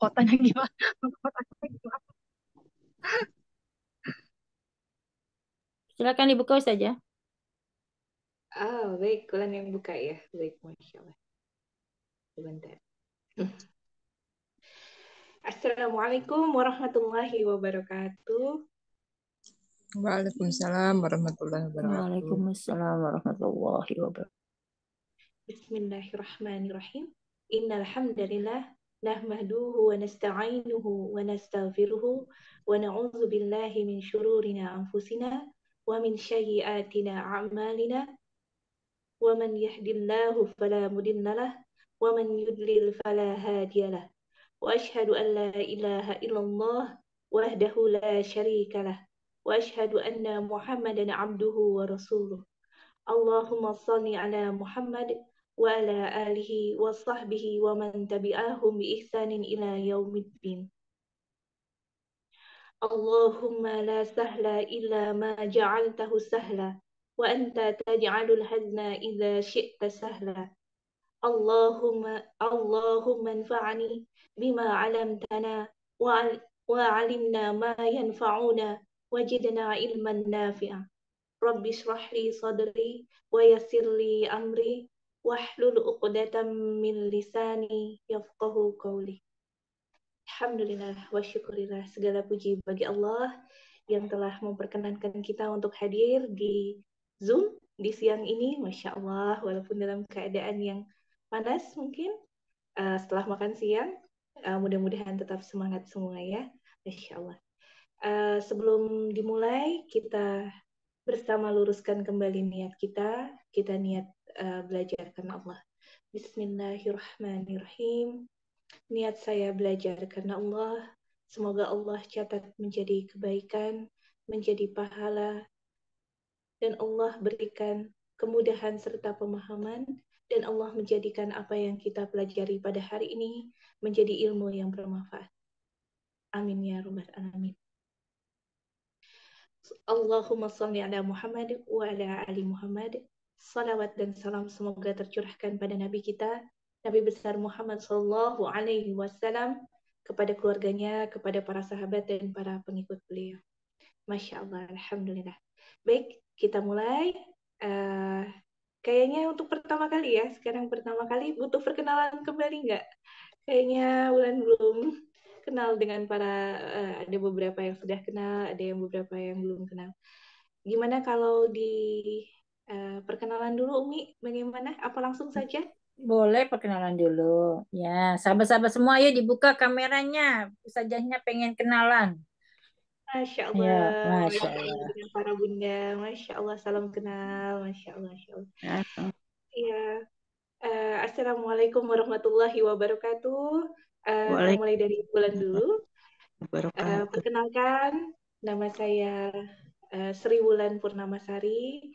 Mahkotanya gimana? Mahkotanya gimana? Silakan dibuka saja. Ah, baik, kalian yang buka ya. Baik, Masya Allah. Sebentar. Assalamualaikum warahmatullahi wabarakatuh. Waalaikumsalam warahmatullahi wabarakatuh. Waalaikumsalam warahmatullahi wabarakatuh. Bismillahirrahmanirrahim. Innal hamdalillah nahmaduhu wa nasta'inuhu wa nastaghfiruhu wa na'udzu billahi min shururina anfusina wa min sayyiatina a'malina wa man yahdillahu fala mudilla lah wa man yudlil fala hadiya lah wa ashhadu an la ilaha illallah wahdahu la syarika lah wa ashhadu anna muhammadan abduhu wa rasuluh Allahumma salli ala Muhammad wa ala alihi wa sahbihi wa man tabi'ahum bi ihsanin ila yaumiddin. Allahumma la sahla illa ma ja'altahu sahla wa anta taj'alul hazna idza syi'ta sahla. Allahumma Allahumma anfa'ni bima 'allamtana wa wahlul. Alhamdulillah wa syukurillah segala puji bagi Allah yang telah memperkenankan kita untuk hadir di Zoom di siang ini, Masya Allah, walaupun dalam keadaan yang panas mungkin uh, setelah makan siang, uh, mudah-mudahan tetap semangat semua ya, Masya Allah. Uh, sebelum dimulai, kita bersama luruskan kembali niat kita, kita niat uh, belajar karena Allah. Bismillahirrahmanirrahim. Niat saya belajar karena Allah. Semoga Allah catat menjadi kebaikan, menjadi pahala, dan Allah berikan kemudahan serta pemahaman, dan Allah menjadikan apa yang kita pelajari pada hari ini menjadi ilmu yang bermanfaat. Amin ya rabbal alamin. Allahumma salli ala Muhammad wa ala ali Muhammad. Salawat dan salam semoga tercurahkan pada Nabi kita, Nabi besar Muhammad Sallallahu Alaihi Wasallam, kepada keluarganya, kepada para sahabat dan para pengikut beliau. Masya Allah, Alhamdulillah. Baik, kita mulai. Uh, kayaknya untuk pertama kali ya, sekarang pertama kali butuh perkenalan kembali nggak? Kayaknya bulan belum kenal dengan para, uh, ada beberapa yang sudah kenal, ada yang beberapa yang belum kenal. Gimana kalau di Uh, perkenalan dulu Umi, bagaimana? Apa langsung saja? Boleh perkenalan dulu. Ya, sahabat-sahabat semua ayo dibuka kameranya. Sajahnya pengen kenalan. Masya Allah. Ya, Masya Allah. Dengan para bunda. Masya Allah, salam kenal. Masya Allah. Masya Allah. Ya. Uh, Assalamualaikum warahmatullahi wabarakatuh. Uh, mulai dari bulan dulu. Uh, perkenalkan, nama saya uh, Sri Wulan Purnamasari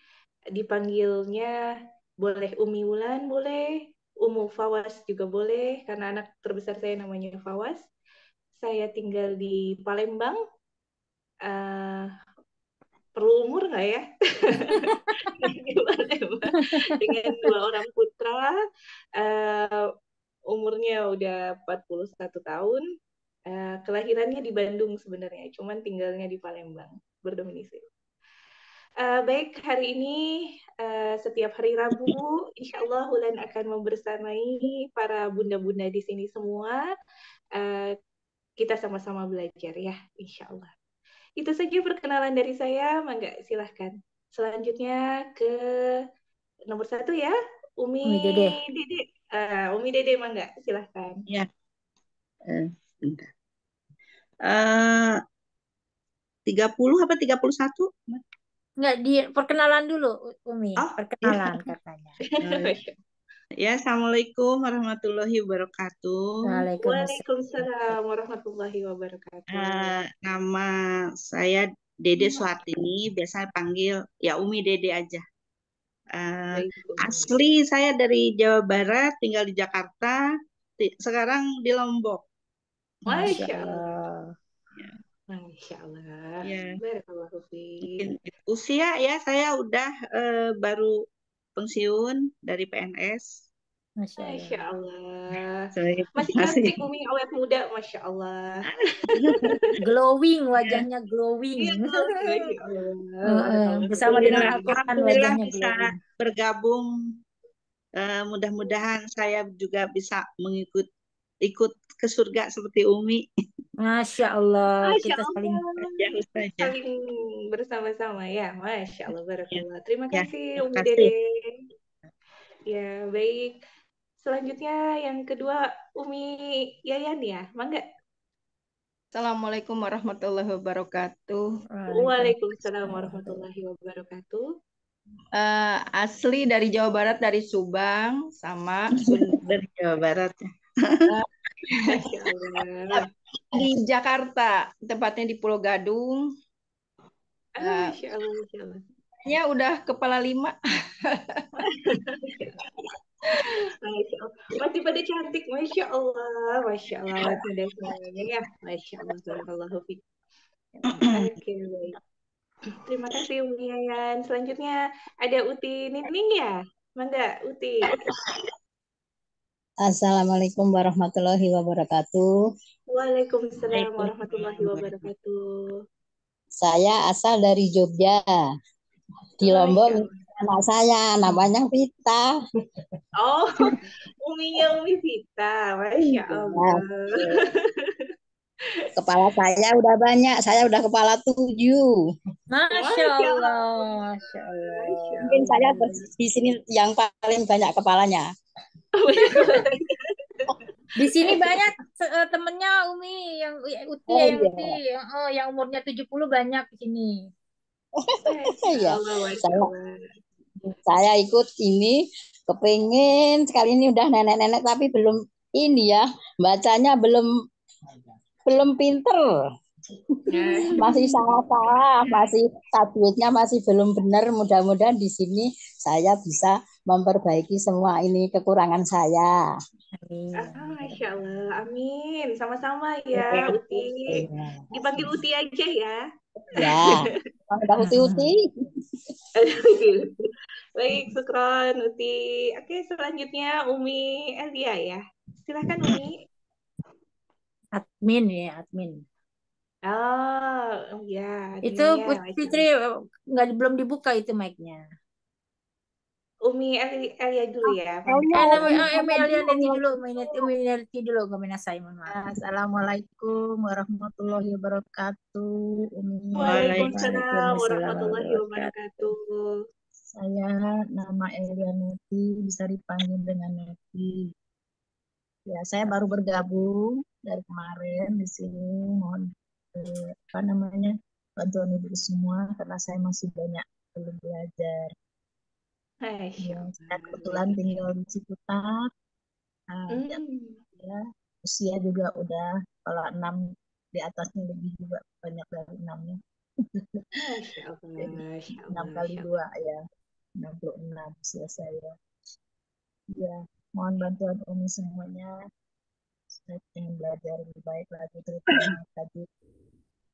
dipanggilnya boleh Umi Wulan, boleh Umu Fawas juga boleh, karena anak terbesar saya namanya Fawas. Saya tinggal di Palembang. Uh, perlu umur nggak ya? Dengan dua orang putra, uh, umurnya udah 41 tahun. Uh, kelahirannya di Bandung sebenarnya, cuman tinggalnya di Palembang, berdomisili. Uh, baik, hari ini uh, setiap hari Rabu, insya Allah Hulan akan membersamai para bunda-bunda di sini semua. Uh, kita sama-sama belajar ya, insya Allah. Itu saja perkenalan dari saya, mangga silahkan. Selanjutnya ke nomor satu ya, Umi, Umi Dede. Dede. Uh, Umi Dede, mangga silahkan. Ya, uh, sebentar. Uh, 30 apa 31? Enggak, di perkenalan dulu, Umi. Oh, perkenalan iya. katanya. Ya, Assalamualaikum warahmatullahi wabarakatuh. Waalaikumsalam warahmatullahi wabarakatuh. Uh, nama saya Dede Suatini, biasa panggil ya Umi Dede aja. Uh, asli saya dari Jawa Barat, tinggal di Jakarta, sekarang di Lombok. Masya Allah. Masya Allah. Ya. Usia ya saya udah uh, baru pensiun dari PNS. Masya Masya Allah. Allah. Terima Masih cantik Umi awet muda, Masya Allah. Glowing, wajahnya glowing. Iya, Masya Allah. Heeh, Barakallah. Bersama dengan Alhamdulillah, Al-Quran wajahnya bisa glowing. bergabung. Eh, mudah-mudahan saya bisa bisa mengikut ikut ke surga seperti Umi. Masya Allah, Masya kita saling Allah. Jauh saja. Saling bersama-sama ya, Masya Allah, Ya, Barakallah. Terima ya, kasih Umi. Dede. Ya, baik. Selanjutnya yang kedua Umi Yayan ya, Mangga. Assalamualaikum warahmatullahi wabarakatuh. Waalaikumsalam. Warahmatullahi wabarakatuh. Eh, asli dari Jawa Barat dari Subang sama Dari Jawa Barat. Allah. di Jakarta, tepatnya di Pulau Gadung. Ah, Allah, Allah. ya udah kepala lima. Masya Allah. Masih pada cantik, Masya Allah. Masya Allah, awet muda semuanya ya. Masya Allah, Barakallahu fiik. Oke, baik. Terima kasih Umi Yayan. Selanjutnya ada Uti Nining ya? Mangga, Uti. Assalamualaikum warahmatullahi wabarakatuh. Waalaikumsalam warahmatullahi wabarakatuh. Saya asal dari Jogja. Di Lombok Allah. anak saya namanya Vita. Oh, uminya Umi Vita. Masya Allah. Kepala saya udah banyak, saya udah kepala tujuh. Masya Masya Allah. Masya Allah. Mungkin saya di sini yang paling banyak kepalanya. Di sini banyak se- eh, temennya Umi yang Uti Oh ya, yang iya, Uti yang, oh, yang umurnya 70 banyak di sini. Iya. Masya Saya saya ikut ini kepengen sekali ini udah nenek-nenek tapi belum ini ya bacanya belum belum pinter. Masih salah-salah, masih tajwidnya masih belum benar. Mudah-mudahan di sini saya bisa memperbaiki semua ini kekurangan saya. Amin. ah, Masya Allah. Amin. Sama-sama ya, Uti. Dipanggil Uti aja ya. Ya, udah uti-uti. Baik, Sukron, Uti. Oke, selanjutnya Umi Elia ya. Silahkan Umi. Admin ya, admin. Oh, ya, Itu adminnya. Put- Masya Fitri Allah. eh, nggak belum dibuka itu mic-nya. Umi Eli- Elia dulu ya. Eh, Mangga. nama oh, Emilia nanti dulu, Emilia nanti dulu, nggak minasai, mohon maaf. Assalamualaikum warahmatullahi wabarakatuh. Umi Waalaikumsalam Waalaikumsalam warahmatullahi wabarakatuh. Saya nama Elianuti, bisa dipanggil dengan Neti. Ya, saya baru bergabung dari kemarin di sini. Mohon eh, apa namanya bantuan ibu semua karena saya masih banyak belum belajar. Masya Ya, saya kebetulan tinggal di Ciputat. Nah, ya, Hmm. ya, usia juga udah kalau enam di atasnya lebih juga banyak dari enamnya. Enam kali dua ya, 66 usia saya. Ya, mohon bantuan Umi semuanya. Saya ingin belajar lebih baik lagi terutama tadi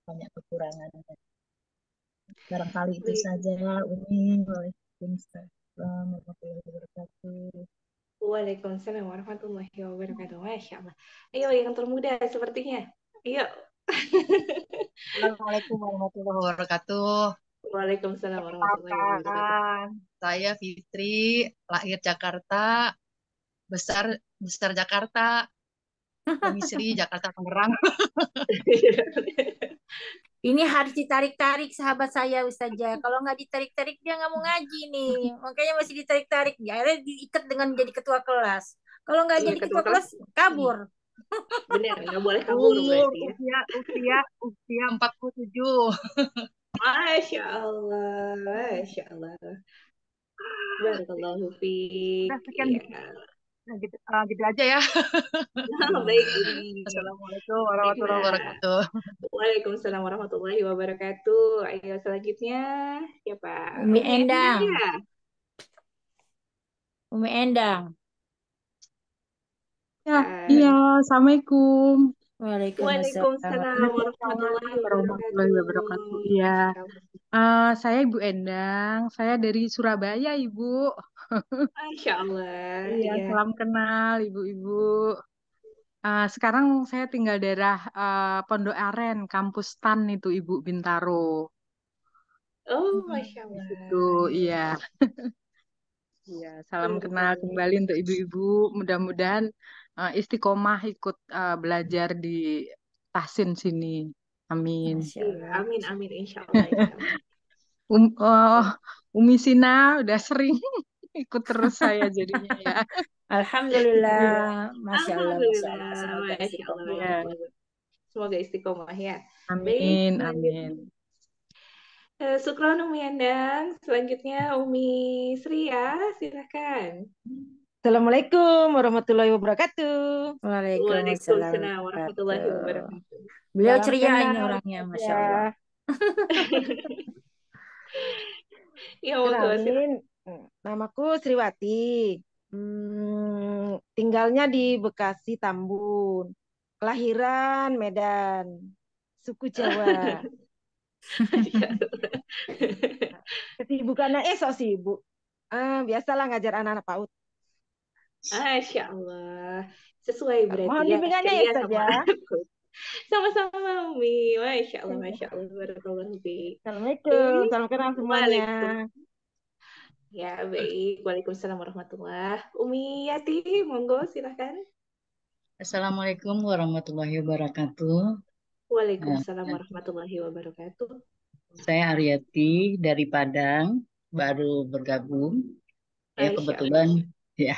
banyak kekurangannya. Barangkali itu saja Umi. Waalaikumsalam warahmatullahi wabarakatuh. Waalaikumsalam warahmatullahi wabarakatuh. Masya Allah. Ayo yang termuda sepertinya. Ayo. Assalamualaikum warahmatullahi wabarakatuh. Waalaikumsalam warahmatullahi wabarakatuh. Saya Fitri, lahir Jakarta, besar besar Jakarta, domisili Jakarta Tangerang. Ini harus ditarik-tarik sahabat saya Ustazah. Kalau nggak ditarik-tarik dia nggak mau ngaji nih. Makanya masih ditarik-tarik. Ya, akhirnya diikat dengan jadi ketua kelas. Kalau nggak Iya, jadi ketua ketua kelas, kabur. Benar, nggak boleh kabur berarti ya. usia usia usia 47. Masya Allah, Masya Allah. Barakallahu fiik. Udah sekian Ya. Nah, gitu, ah, gitu aja ya. Baik. Assalamualaikum warahmatullahi wabarakatuh. Waalaikumsalam warahmatullahi wabarakatuh. Ayo selanjutnya siapa? Umi Umi Endang. ya? Umi Endang. Ya, Ah, iya, Assalamualaikum Waalaikumsalam. Waalaikumsalam warahmatullahi wabarakatuh. Iya. Eh, saya Ibu Endang, saya dari Surabaya, Ibu. Masya Allah. Iya, Iya. salam kenal ibu-ibu. Ah, sekarang saya tinggal daerah ah, Pondok Aren, kampus TAN itu Ibu Bintaro. Oh, Masya Allah. Itu, iya. Iya, salam kenal Baik. kembali untuk ibu-ibu. Mudah-mudahan ah, istiqomah ikut ah, belajar di Tahsin sini. Amin. Iya, amin, amin. Insya Allah, insya Allah. Um, oh, Umi Sina udah sering ikut terus saya jadinya ya. Alhamdulillah. Masya Allah, Masya. Allah. Semoga Masya Allah, istiqomah. Masya Iya. Allah. Semoga istiqomah ya. Amin, amin. Eh, Sukron Umi Endang. Selanjutnya Umi Sri ya, silahkan. Assalamualaikum warahmatullahi wabarakatuh. Waalaikumsalam Waalaikumsalam warahmatullahi wabarakatuh. Beliau ceria ini orangnya, Masya ya. Allah. Ya, silakan. Namaku Sriwati. Hmm, tinggalnya di Bekasi, Tambun. Kelahiran Medan. Suku Jawa. Kesibukannya eh so sibuk. Ah, biasalah ngajar anak-anak PAUD. Masya Allah. Sesuai berarti Mohon ya, bimbingannya ya Ustaz sama ya. Sama-sama Umi. Masya Allah, Masya Allah. Barakallahu. Assalamualaikum, salam kenal semuanya. Ya, baik. Waalaikumsalam warahmatullahi Umi Yati, monggo silahkan. Assalamualaikum warahmatullahi wabarakatuh. Waalaikumsalam warahmatullahi wabarakatuh. Saya Aryati dari Padang, baru bergabung. Ya kebetulan ya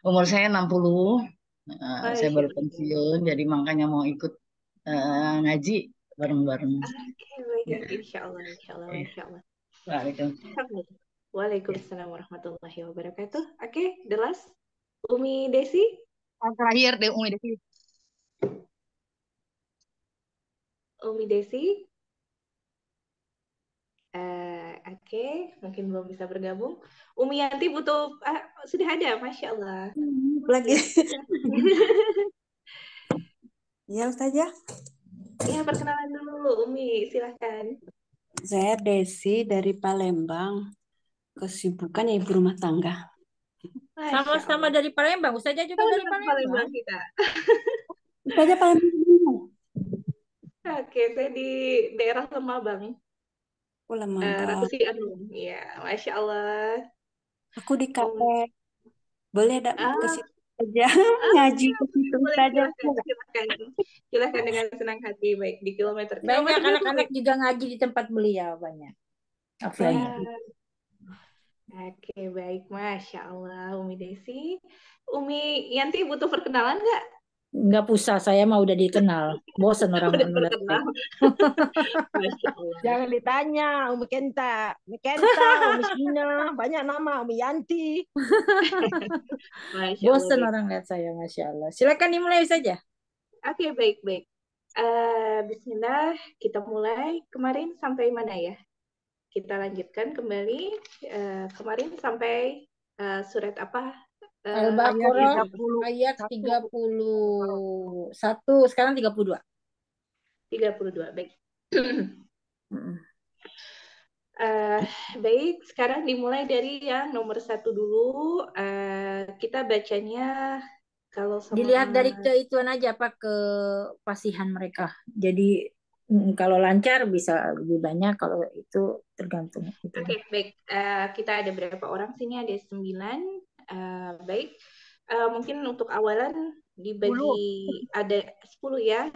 umur saya 60. Eh, saya baru pensiun, jadi makanya mau ikut eh, ngaji bareng-bareng. Oke, baik. Ya, Insya Allah, Insya Allah, ya. Masya Allah. Waalaikumsalam. Waalaikumsalam warahmatullahi wabarakatuh. Oke, the last. Umi Desi. Yang terakhir deh Umi Desi. Umi Desi. Eh, Oke, mungkin belum bisa bergabung. Umi Yanti butuh, ah, sudah ada, Masya Allah. lagi ya saja Ya, perkenalan dulu, Umi, silahkan. saya Desi dari Palembang kesibukan ya ibu rumah tangga Sama-sama dari Palembang. Ustazah juga Sama dari Palembang Palembang. kita. saja Palembang Oke, saya di daerah Lemabang, oh eh, Ratu Bang. Sianung. Ya, Masya Allah. aku di KP boleh ada ah, ke situ saja ah, ngaji iya, ke situ saja silahkan, silahkan. Silahkan dengan senang hati, baik di kilometer. Banyak anak-anak juga ngaji di tempat beliau banyak. Offline. Ah, Oke, baik. Masya Allah, Umi Desi. Umi Yanti butuh perkenalan nggak? Nggak usah, saya mah udah dikenal. Bosan orang Udah terkenal. saya. Masya Allah. Jangan ditanya, Umi Kenta, Umi Kenta, Umi Sina, banyak nama, Umi Yanti. Masya Allah, Bosan orang lihat saya, Masya Allah. Silakan dimulai saja. Oke, baik, baik. Eh, Bismillah, kita mulai. Kemarin sampai mana ya? Kita lanjutkan kembali. Eh, kemarin sampai eh, surat apa? Ayat Al-Baqarah 31. ayat 31. Sekarang 32. 32, baik. Eh, baik, sekarang dimulai dari yang nomor satu dulu. Eh, kita bacanya kalau sama Dilihat dari keituan aja apa ke pasihan mereka. Jadi kalau lancar bisa lebih banyak, kalau itu tergantung. Oke, baik. Eh, kita ada berapa orang sini? Ada sembilan. Eh, baik. Eh, mungkin untuk awalan dibagi ada sepuluh ya.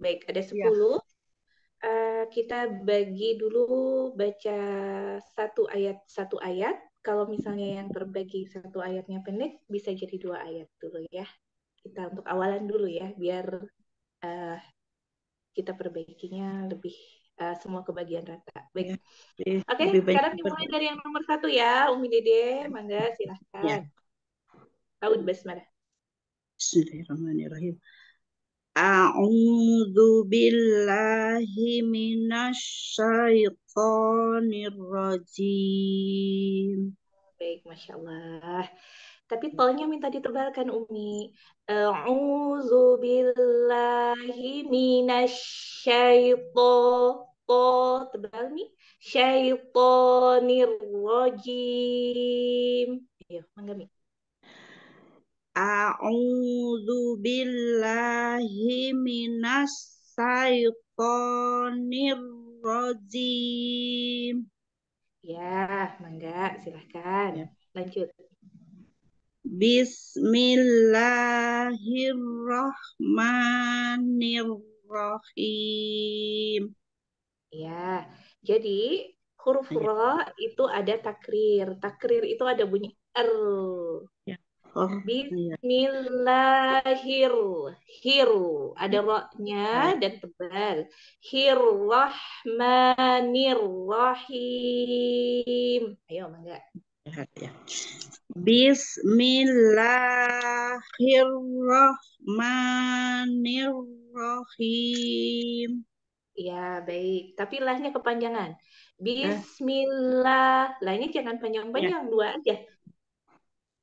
Baik, ada sepuluh. Eh, kita bagi dulu baca satu ayat satu ayat. Kalau misalnya yang terbagi satu ayatnya pendek, bisa jadi dua ayat dulu ya. Kita untuk awalan dulu ya, biar eh, kita perbaikinya lebih eh, semua kebagian rata. Baik. Lebih, Oke, baik sekarang dimulai dari yang nomor satu ya, Umi Dede, mangga Ya. silahkan. Aud basmalah. Bismillahirrahmanirrahim. A'udzu billahi minasyaitonir rajim. Baik, masya Allah. Tapi tolnya minta ditebalkan Umi. A'udzu billahi minasyaiton. To tebal nih. syaitonir rajim. Ayo, mangga Mi. A'udzu billahi minas syaitonir rajim. Ya, mangga, silahkan. Ya. Lanjut. Bismillahirrahmanirrahim. Ya, jadi huruf Ya. ra itu ada takrir. Takrir itu ada bunyi er. Oh, iya. Bismillahir, hir, ada ro-nya dan tebal. Hirrahmanirrahim. Ayo, mangga. Ya, ya. Bismillahirrahmanirrahim. Ya, baik. Tapi lahnya kepanjangan. Bismillah. Lahnya jangan panjang-panjang, dua aja.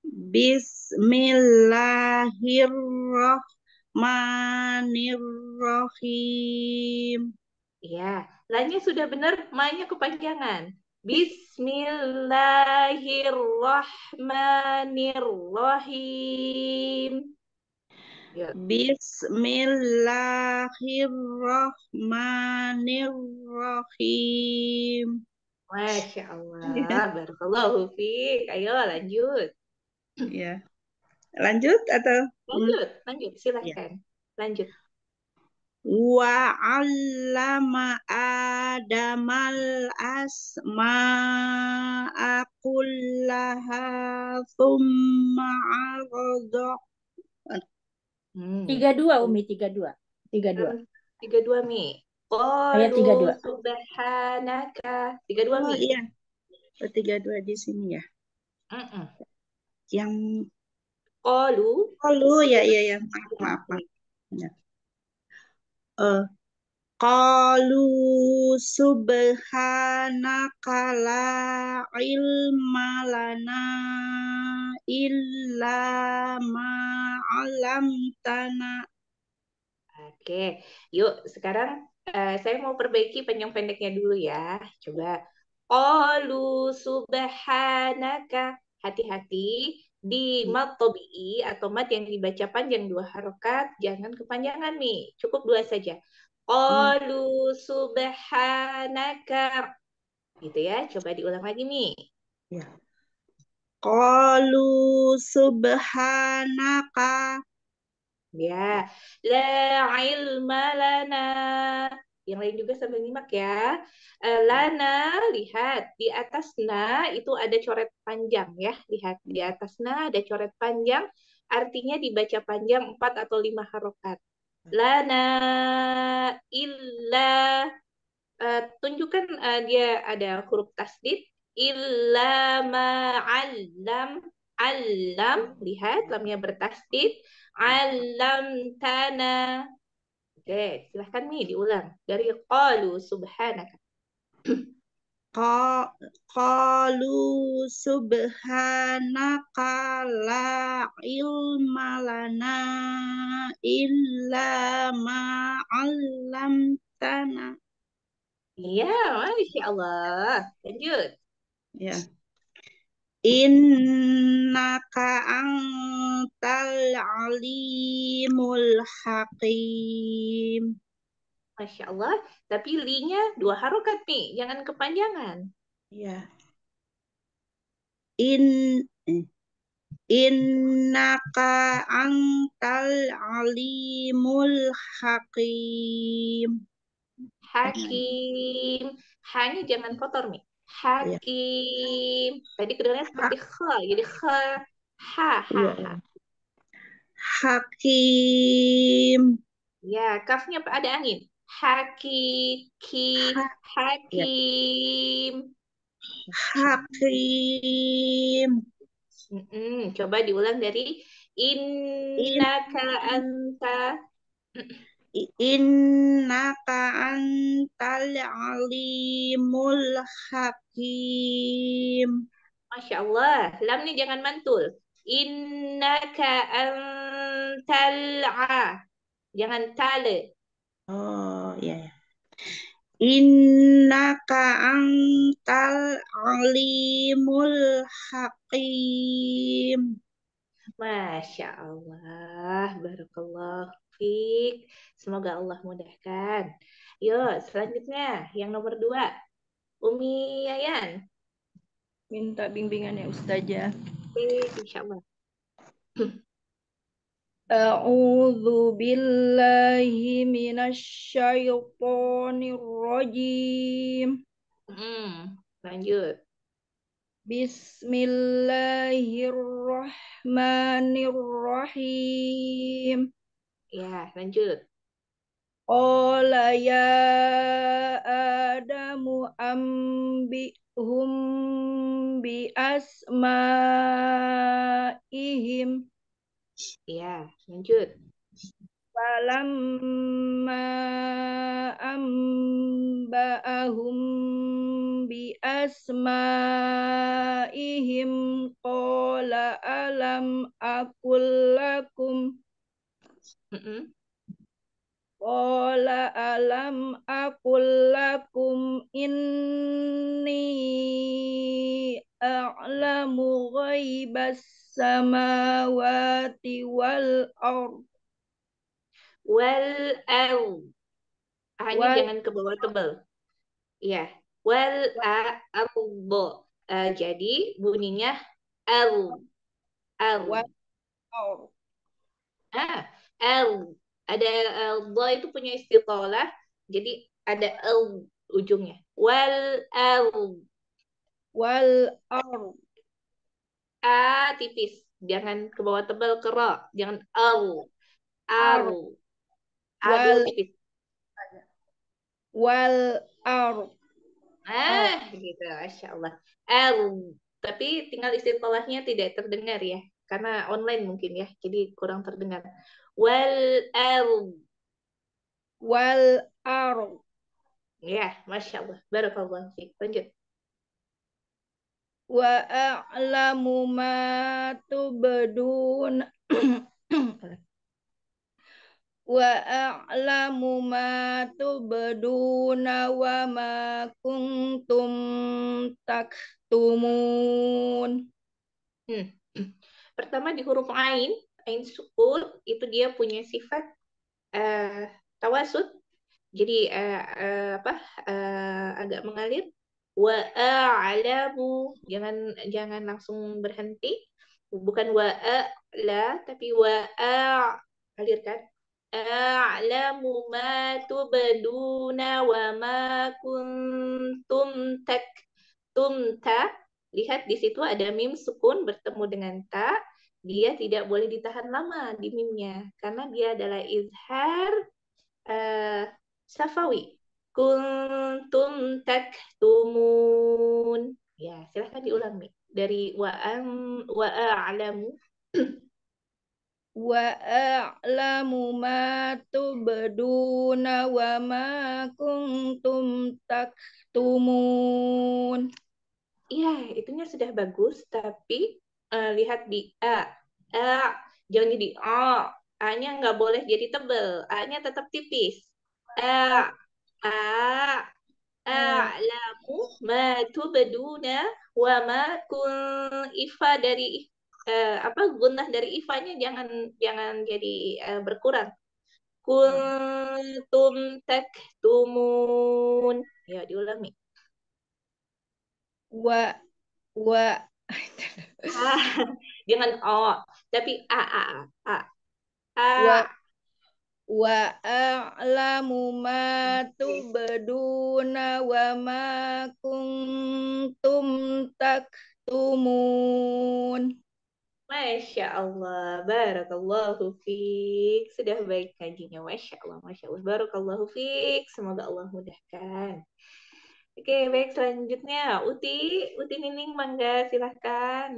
Bismillahirrahmanirrahim. Ya, lahnya sudah benar, ma-nya kepanjangan. Bismillahirrahmanirrahim. Ya, Bismillahirrahmanirrahim. Masya Allah. Barakallahu fiik. Ayo lanjut. Ya. Lanjut atau Lanjut, lanjut. Silahkan. Lanjut. Wa 'allama adamal asma'a kullaha thumma 'arada Hmm. Tiga dua Umi, tiga dua. Tiga dua. Tiga dua Mi. Ayat Qalu 32. subhanaka. Tiga dua Oh Mi. iya. Oh, tiga dua di sini ya. Yang Qalu. Qalu ya ya ya maaf maaf. maaf. Ya. Eh, Qalu subhanaka la ilma lana illa ma 'allamtana. Oke, yuk sekarang eh, saya mau perbaiki panjang pendeknya dulu ya. Coba. Qalu subhanaka. Hati-hati di mat tobi'i atau mat yang dibaca panjang dua harokat, jangan kepanjangan nih. Cukup dua saja. Qalu subhanaka. Gitu ya. Coba diulang lagi nih. Qalu subhanaka. Ya, la ilma lana. Yang lain juga sambil nyimak ya. Eh, Lana, lihat di atas na itu ada coret panjang ya. Lihat di atas na ada coret panjang, artinya dibaca panjang empat atau lima harokat. Lana illa eh, tunjukkan eh, dia ada huruf tasdid illa ma'allam alam lihat lamnya bertasdid alam tanah oke silahkan Mi diulang dari qalu subhanaka Qa- Qalu subhanaka la ilma lana illa ma 'allamtana. iya masya Allah lanjut Ya. Innaka antal alimul hakim. masya Allah tapi li-nya dua harokat nih jangan kepanjangan Ya. In. Innaka antal alimul hakim. hakim hanya jangan kotor nih hakim tadi kedengarannya seperti kha jadi kha ha ha Iya. ha Hakim. Ya, kafnya ada angin. Haki, ki, hakim. Hakim. Mm-mm, Coba diulang dari innaka anta. Innaka antal alimul hakim. Masya Allah, lamnya jangan mantul. Innaka antal a. Jangan tale. Oh, ya ya. Innaka antal alimul hakim. Masya Allah, barakallah fiik. Semoga Allah mudahkan. Yuk, selanjutnya yang nomor dua. Umi Yayan. Minta bimbingannya Ustazah. Oke, insya Allah. A'udzu billahi minasyaitonir rajim. Hmm, lanjut. Bismillahirrahmanirrahim. Ya, lanjut. Qala ya Adamu ambihum bi asma'ihim. Ya, lanjut. Falamma amba'ahum bi asma'ihim qala alam aqul lakum Qala alam aqul lakum inni a'lamu ghaibas samawati wal ard Wal al. A-nya Wal- jangan ke bawah tebal. Ya. Wal a. Eh, jadi bunyinya al. Al. wal ard. Ah, al. Ada al itu punya istiqalah. Jadi ada al ujungnya. Wal al. wal ard A tipis. Jangan ke bawah tebal ke ra. Jangan. A dulu Wal- tipis. wal ard Ah, gitu. Masya Allah. Al. Tapi tinggal istilahnya tidak terdengar ya. Karena online mungkin ya. Jadi kurang terdengar. Wal al. wal ard Ya, Masya Allah. Barakallah. fiik. Lanjut. wa a'lamu ma tubdun wa a'lamu ma tubduna wa ma kuntum taktumun Hmm. Pertama di huruf ain, ain sukun itu dia punya sifat eh, tawasud. Jadi eh, eh, apa? eh, agak mengalir. Wa a'lamu. Jangan jangan langsung berhenti. Bukan wa la tapi wa alirkan. A'lamu ma tubduna wa ma kuntum taktumta. Lihat di situ ada mim sukun bertemu dengan ta. Dia tidak boleh ditahan lama di mimnya karena dia adalah izhar eh, safawi. Kuntum taktumun. Ya, silahkan diulangi dari wa am wa a'lamu. wa a'lamu ma tubduna wa ma kuntum taktumun Iya, itunya sudah bagus, tapi eh, lihat di A. A, jangan jadi A. A-nya nggak boleh jadi tebel. A-nya tetap tipis. A, A, a'lamu ma tubduna wa ma kun ifa dari eh, apa gunnah dari ifanya jangan jangan jadi eh, berkurang. Kuntum taktumun. Ya, diulangi. wa wa jangan o, tapi a a a a. wa wa a'lamu ma tubduna wa ma kuntum taktumun Masya Allah, barakallahu fiik. Sudah baik kajinya, Masya Allah, Masya Allah, barakallahu fiik. Semoga Allah mudahkan. Oke, baik selanjutnya Uti, Uti Nining Mangga, silahkan.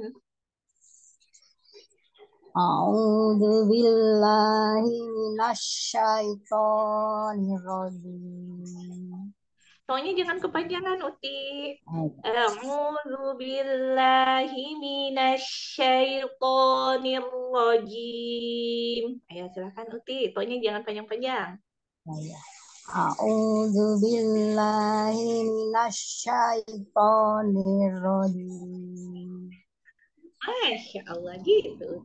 A'udzu billahi minasyaitonir rajim. Soalnya jangan kepanjangan Uti. A'udzu billahi minasyaitonir rajim. Ayo silakan Uti, tonya jangan panjang-panjang. Oh, ya. A'udzu billahi minasyaitonir rajim. Masya Allah gitu.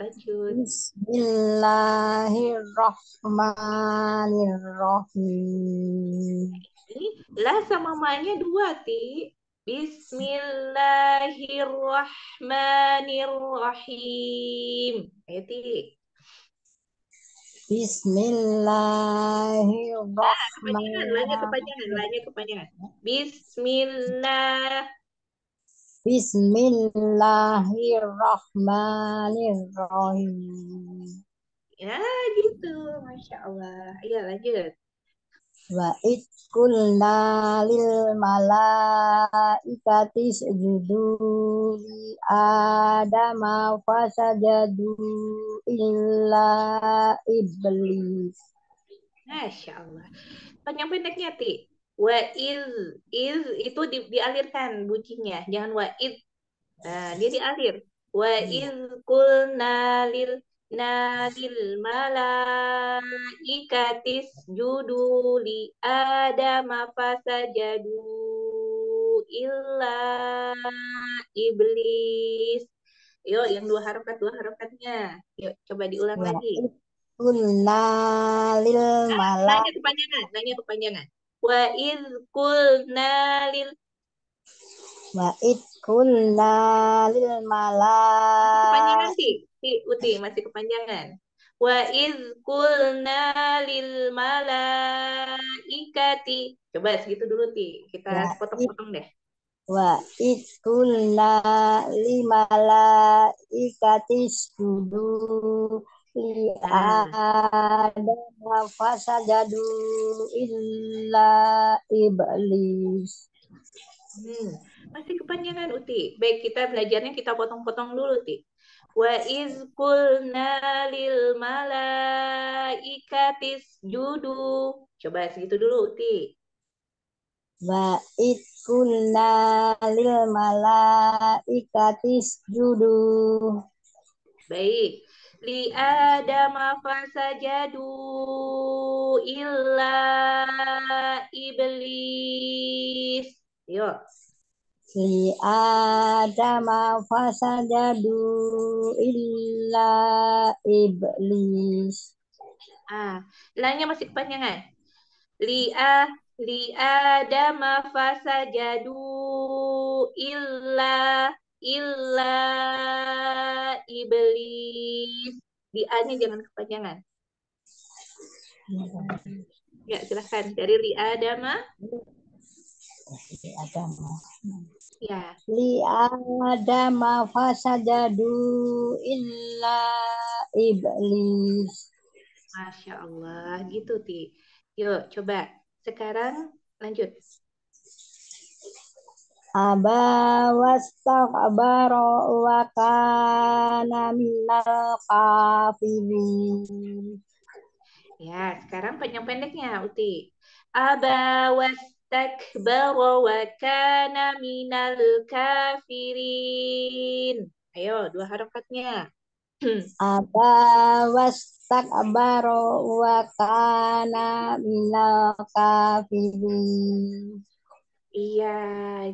Lanjut. Bismillahirrahmanirrahim. Ini la sama ma-nya dua, Ti. Bismillahirrahmanirrahim. Ayo, Ti. Kepanjangan, Bismillahirrahmanirrahim. la-nya kepanjangan. Bismillah. Bismillahirrahmanirrahim. Ya, gitu. Masya Allah. Ayo, lanjut. Wa id qulna lil malaikati isjudu li adama fasajadu illa iblis. Masya Allah. Panjang pendeknya, Ti. Wa iz. Iz itu di, dialirkan bunyinya. Jangan wa iz. Nah, dia dialir. Wa iz kulna lil nalil malaikatis judu li adama fasajadu illa iblis. Yuk, yang dua harokat, dua harokatnya. Yuk, coba diulang lagi. id qulna lil Ah, nanya kepanjangan, nanya kepanjangan. Wa iz qulna lil wa id qulna lil kepanjangan Ti, Uti masih kepanjangan. Wa iz qulna lil malaikati. Coba segitu dulu Ti. Kita id potong-potong deh. wa id qulna lil malaikati isjudu li adama fasajadu illa iblis. hmm. Masih kepanjangan Uti. Baik, kita belajarnya kita potong-potong dulu Ti. Wa iz qulna lil malaikati isjudu. Coba segitu dulu Uti. Qulna lil malaikati isjudu Baik. Li Adama fasajadu illa iblis. Yuk. Li adama fasajadu illa iblis. Ah, lanya masih kepanjangan. Li a li Adama fasajadu illa illa iblis. Di A-nya jangan kepanjangan. Ya, silahkan. Dari li Adama. Li adama. Ya. Li adama fasajadu illa iblis. Masya Allah, gitu Ti. Yuk, coba. Sekarang lanjut. Aba wastakbara wa kana minal kafirin. Ya, sekarang panjang pendeknya, Uti. Aba wastakbara wa kana minal kafirin. Ayo, dua harokatnya. Aba wastakbara wa kana minal kafirin. Iya,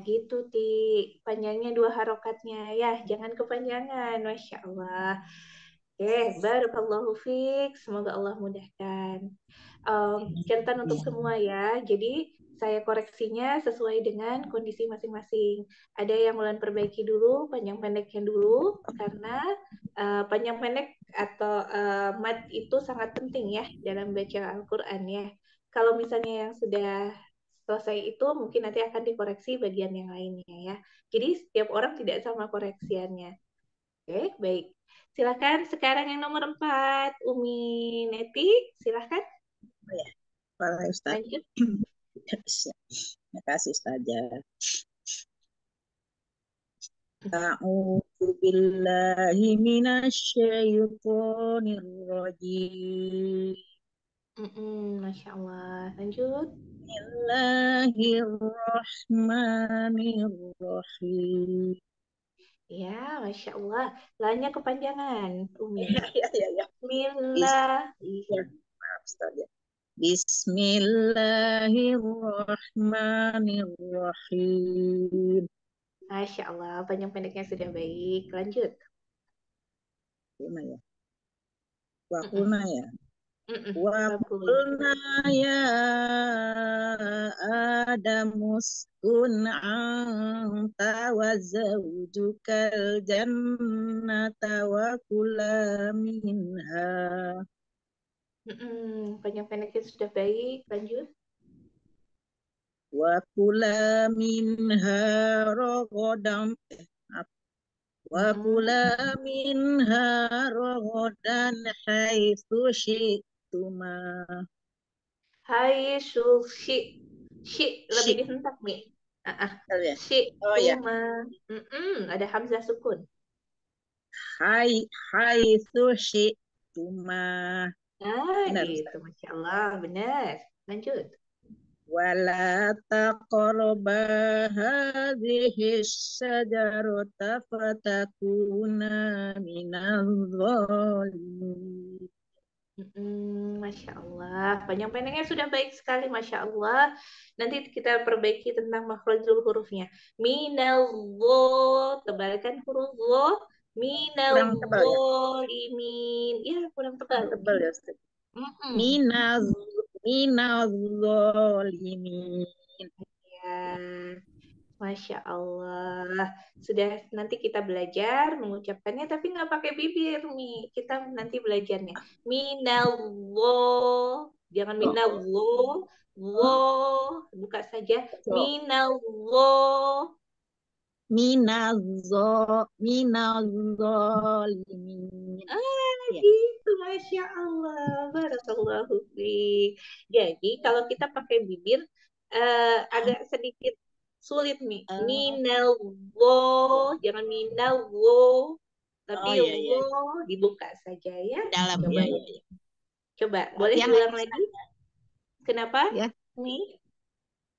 gitu, Ti. Panjangnya dua harokatnya. Ya, jangan kepanjangan. Masya Allah. Oke, barakallahu fiik. Semoga Allah mudahkan. Um, untuk semua ya. Jadi, saya koreksinya sesuai dengan kondisi masing-masing. Ada yang mulai perbaiki dulu, panjang pendeknya dulu, karena uh, panjang pendek atau uh, mat itu sangat penting ya dalam baca Al-Quran ya. Kalau misalnya yang sudah selesai itu mungkin nanti akan dikoreksi bagian yang lainnya ya. Jadi setiap orang tidak sama koreksiannya. Oke, baik. Silakan sekarang yang nomor empat, Umi Neti, silakan. Oh ya, Pak Ustaz. Lanjut. Terima kasih Ustazah. A'udzu billahi minasyaitonir rajim. Masya Allah. Lanjut. Bismillahirrahmanirrahim. Ya, Masya Allah. Lanya kepanjangan, Umi. Ya, ya, ya. Bismillah. Iya, maaf Ustazah. Bismillahirrahmanirrahim. Masya Allah, panjang pendeknya sudah baik. Lanjut. Gimana ya? Wakulna ya. Mm-mm. Wakulna ya Adam uskun anta wa zawjukal jannata wa kula minha. Mm-mm. Panjang pendeknya sudah baik. Lanjut. Wa kula minha ragadan wa kula minha ragadan haitsu syi'tuma. Hai Sushi. Shi lebih Syi- dihentak nih. Ah, ah. Oh ya. Oh ya. tuma. Mm-mm. Ada hamzah sukun. Hai haitsu syi'tuma. Ah, Benar, gitu. Masya Allah, benar. Lanjut. ولا تقربا هذه الشجرة فتكونا من الظالمين Mm-mm. Masya Allah. Panjang pendeknya sudah baik sekali. Masya Allah. Nanti kita perbaiki tentang makhrajul hurufnya. Minal wo. Tebalkan huruf wo. Minal tebal ya. Ya, kurang tebal. kurang tebal ya Ustaz minaz minaz zalimin Ya, Masya Allah. Sudah nanti kita belajar mengucapkannya, tapi nggak pakai bibir, Mi. Kita nanti belajarnya. Minallah. Jangan minallah. Wo. Buka saja. Minallah. Minaz zo- minaz zalimin Ah, ya gitu. Masya Allah. Barakallahu fiik. Jadi, kalau kita pakai bibir, eh, agak sedikit sulit nih. Eh, Minallah. Jangan minallah. Tapi oh ya ya wo dibuka saja ya. dalam Coba, ya ya ya coba. Boleh latihan diulang lagi? Kenapa? ya Mi?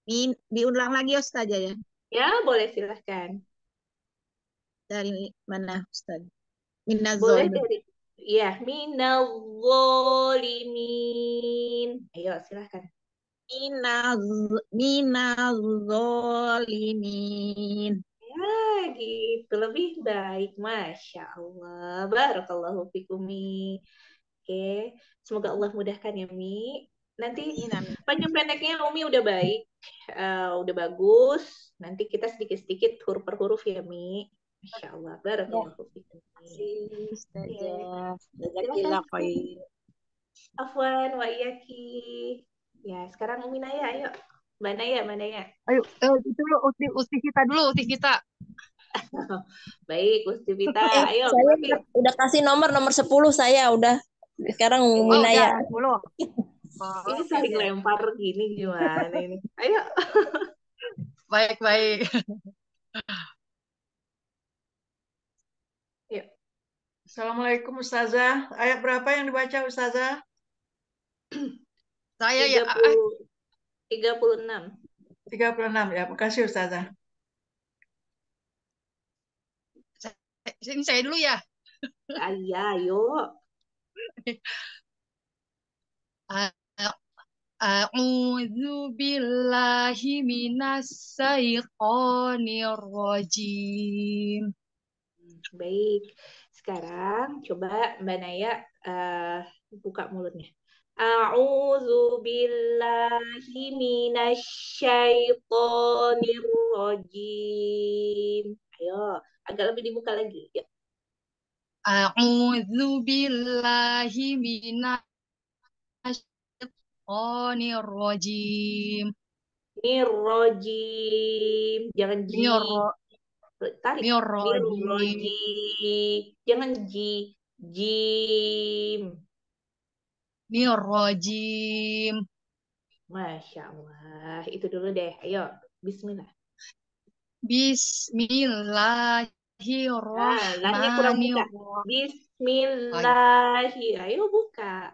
Min, diulang lagi Ustaz ya Ya, boleh silahkan. dari mana Ustaz Boleh dari, ya, minal-zolimin. Ayo, silahkan. minaz minaz zalimin Ya, gitu. Lebih baik. Masya Allah. Barakallahu fikum, Mi. Oke. Semoga Allah mudahkan ya, Mi. Nanti Amin, amin. panjang pendeknya Umi udah baik. Eh, udah bagus. Nanti kita sedikit-sedikit huruf per huruf ya, Mi. Masya Allah. Ya, Barakallahu fikum, kasih. Silakan. Jazakillah khair. Afwan wa iyaki. Ya, sekarang Umi Naya, ayo. Mbak Naya, Mbak Naya. Ayo, eh, itu dulu usti, usti kita dulu, usti kita. Baik, Gusti Vita. Eh, Ayo, saya udah, kasih nomor nomor 10 saya udah. Sekarang Oh, Mina udah ya. 10. Oh, Ini saling deh. lempar gini gimana ini? Ayo. Baik, baik. Yuk. Assalamualaikum Ustazah. Ayat berapa yang dibaca Ustazah? Saya ya, ah, ah, 30 36. 36 ya. Makasih Ustazah. saya- ini saya dulu ya. Ayah, ayo. A'udzu billahi minas syaitonir rajim. Baik. Sekarang coba Mbak Naya eh, buka mulutnya. A'udzu billahi minasyaitonir rajim. Ayo, agak lebih dibuka lagi. Ya. A'udzu billahi minas syaitonir rajim. Nirrojim. Jangan ji. Tarik. nirrajim. Nirroji. Jangan ji. Jim. Nirrajim. Masya Allah. Itu dulu deh. Ayo. Bismillah. Bismillahirrahmanirrahim. Nah, kurang buka. Bismillahi. Ayo buka.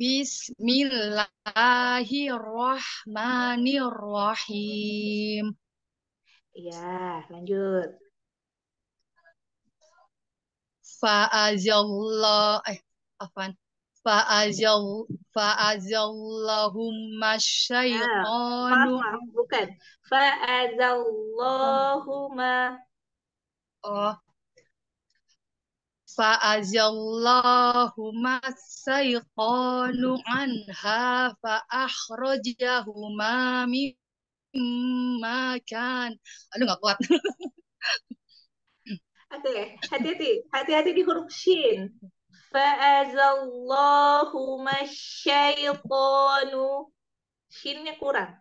Bismillahirrahmanirrahim. Iya, lanjut. Fa'azallah eh apaan? Fa'azal fa'azallahum Ah, maaf, syaitanu maaf, bukan. Fa'azallahuma. oh fa'azallahuma syaitanu anha fa'akhrajahuma mimma kan. Aduh nggak kuat. Oke, hati-hati. Hati-hati di huruf shin. Fa'azallahuma syaitanu. Shinnya kurang.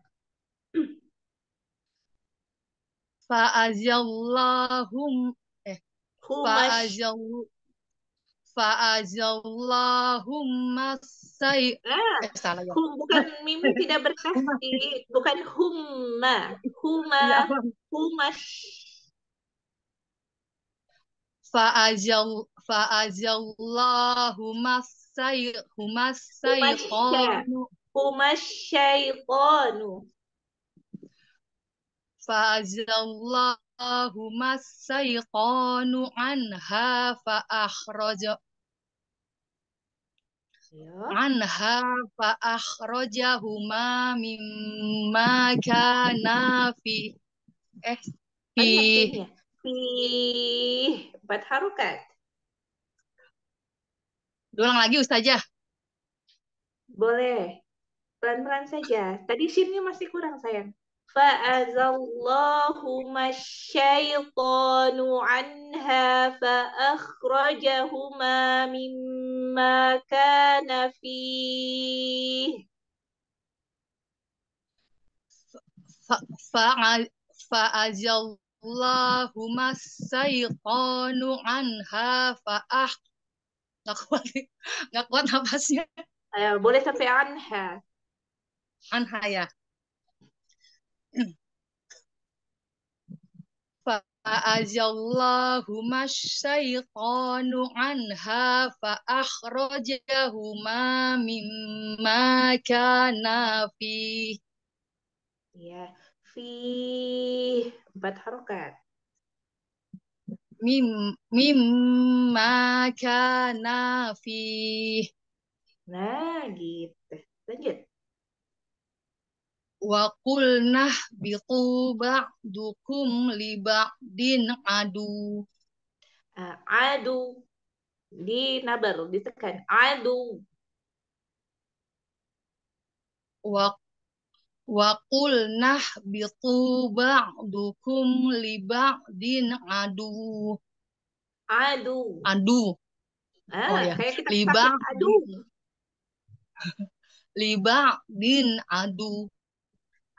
Fa'azallahum eh Humash. Fa'azall fa'azallahumma say Ah, eh salah ya. hum, bukan mim tidak berkasih. Bukan humma. Huma. Iya. Humash. Fa'azal fa'azallahumma say humma Humasya. sayqanu Humasyaitanu. fa'azallahumma sayqanu anha fa'akhraja Ya. anha fa'akhrajahuma mimma kana fi eh fi. Fi empat harokat. ulang lagi Ustazah Boleh. Pelan-pelan saja. Tadi shinnya masih kurang sayang. Anha fa'akhrajahuma mimma kana fih. fa- fa'a- fa'azallahuma sayqanu anha fa'ah nggak kuat nggak kuat napasnya Ayo, boleh sampai anha. anha ya fa'azallahuma sayqanu anha fa'akhrajahuma mimma kana fi Ya. Fi empat harokat. mim mimma kana fi Nah, gitu. Lanjut. Wa qulnah biqu ba'dukum li ba'din adu Ah, adu. Di nabar, ditekan. Adu. wa wa qulnah biqu ba'dukum li ba'din adu Adu. adu Ah, oh ya kayak kita li sakit adu. ba'din li ba'din adu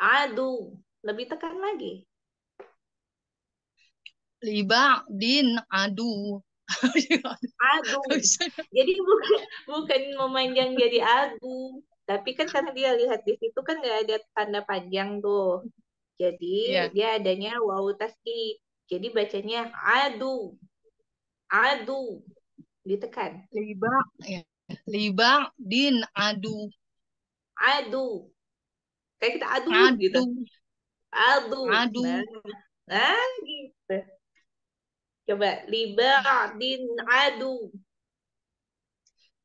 Adu. Lebih tekan lagi. li ba'din adu Adu. Jadi bukan bukan memanjang jadi adu. Tapi kan karena dia lihat di situ kan nggak ada tanda panjang tuh. Jadi Iya. dia adanya wawu tasdid. Jadi bacanya adu. Adu. Ditekan. li ba ya li ba'din adu Adu. Kayak kita adu gitu. adu Adu. adu Nah, nah gitu. Coba liba'din adu.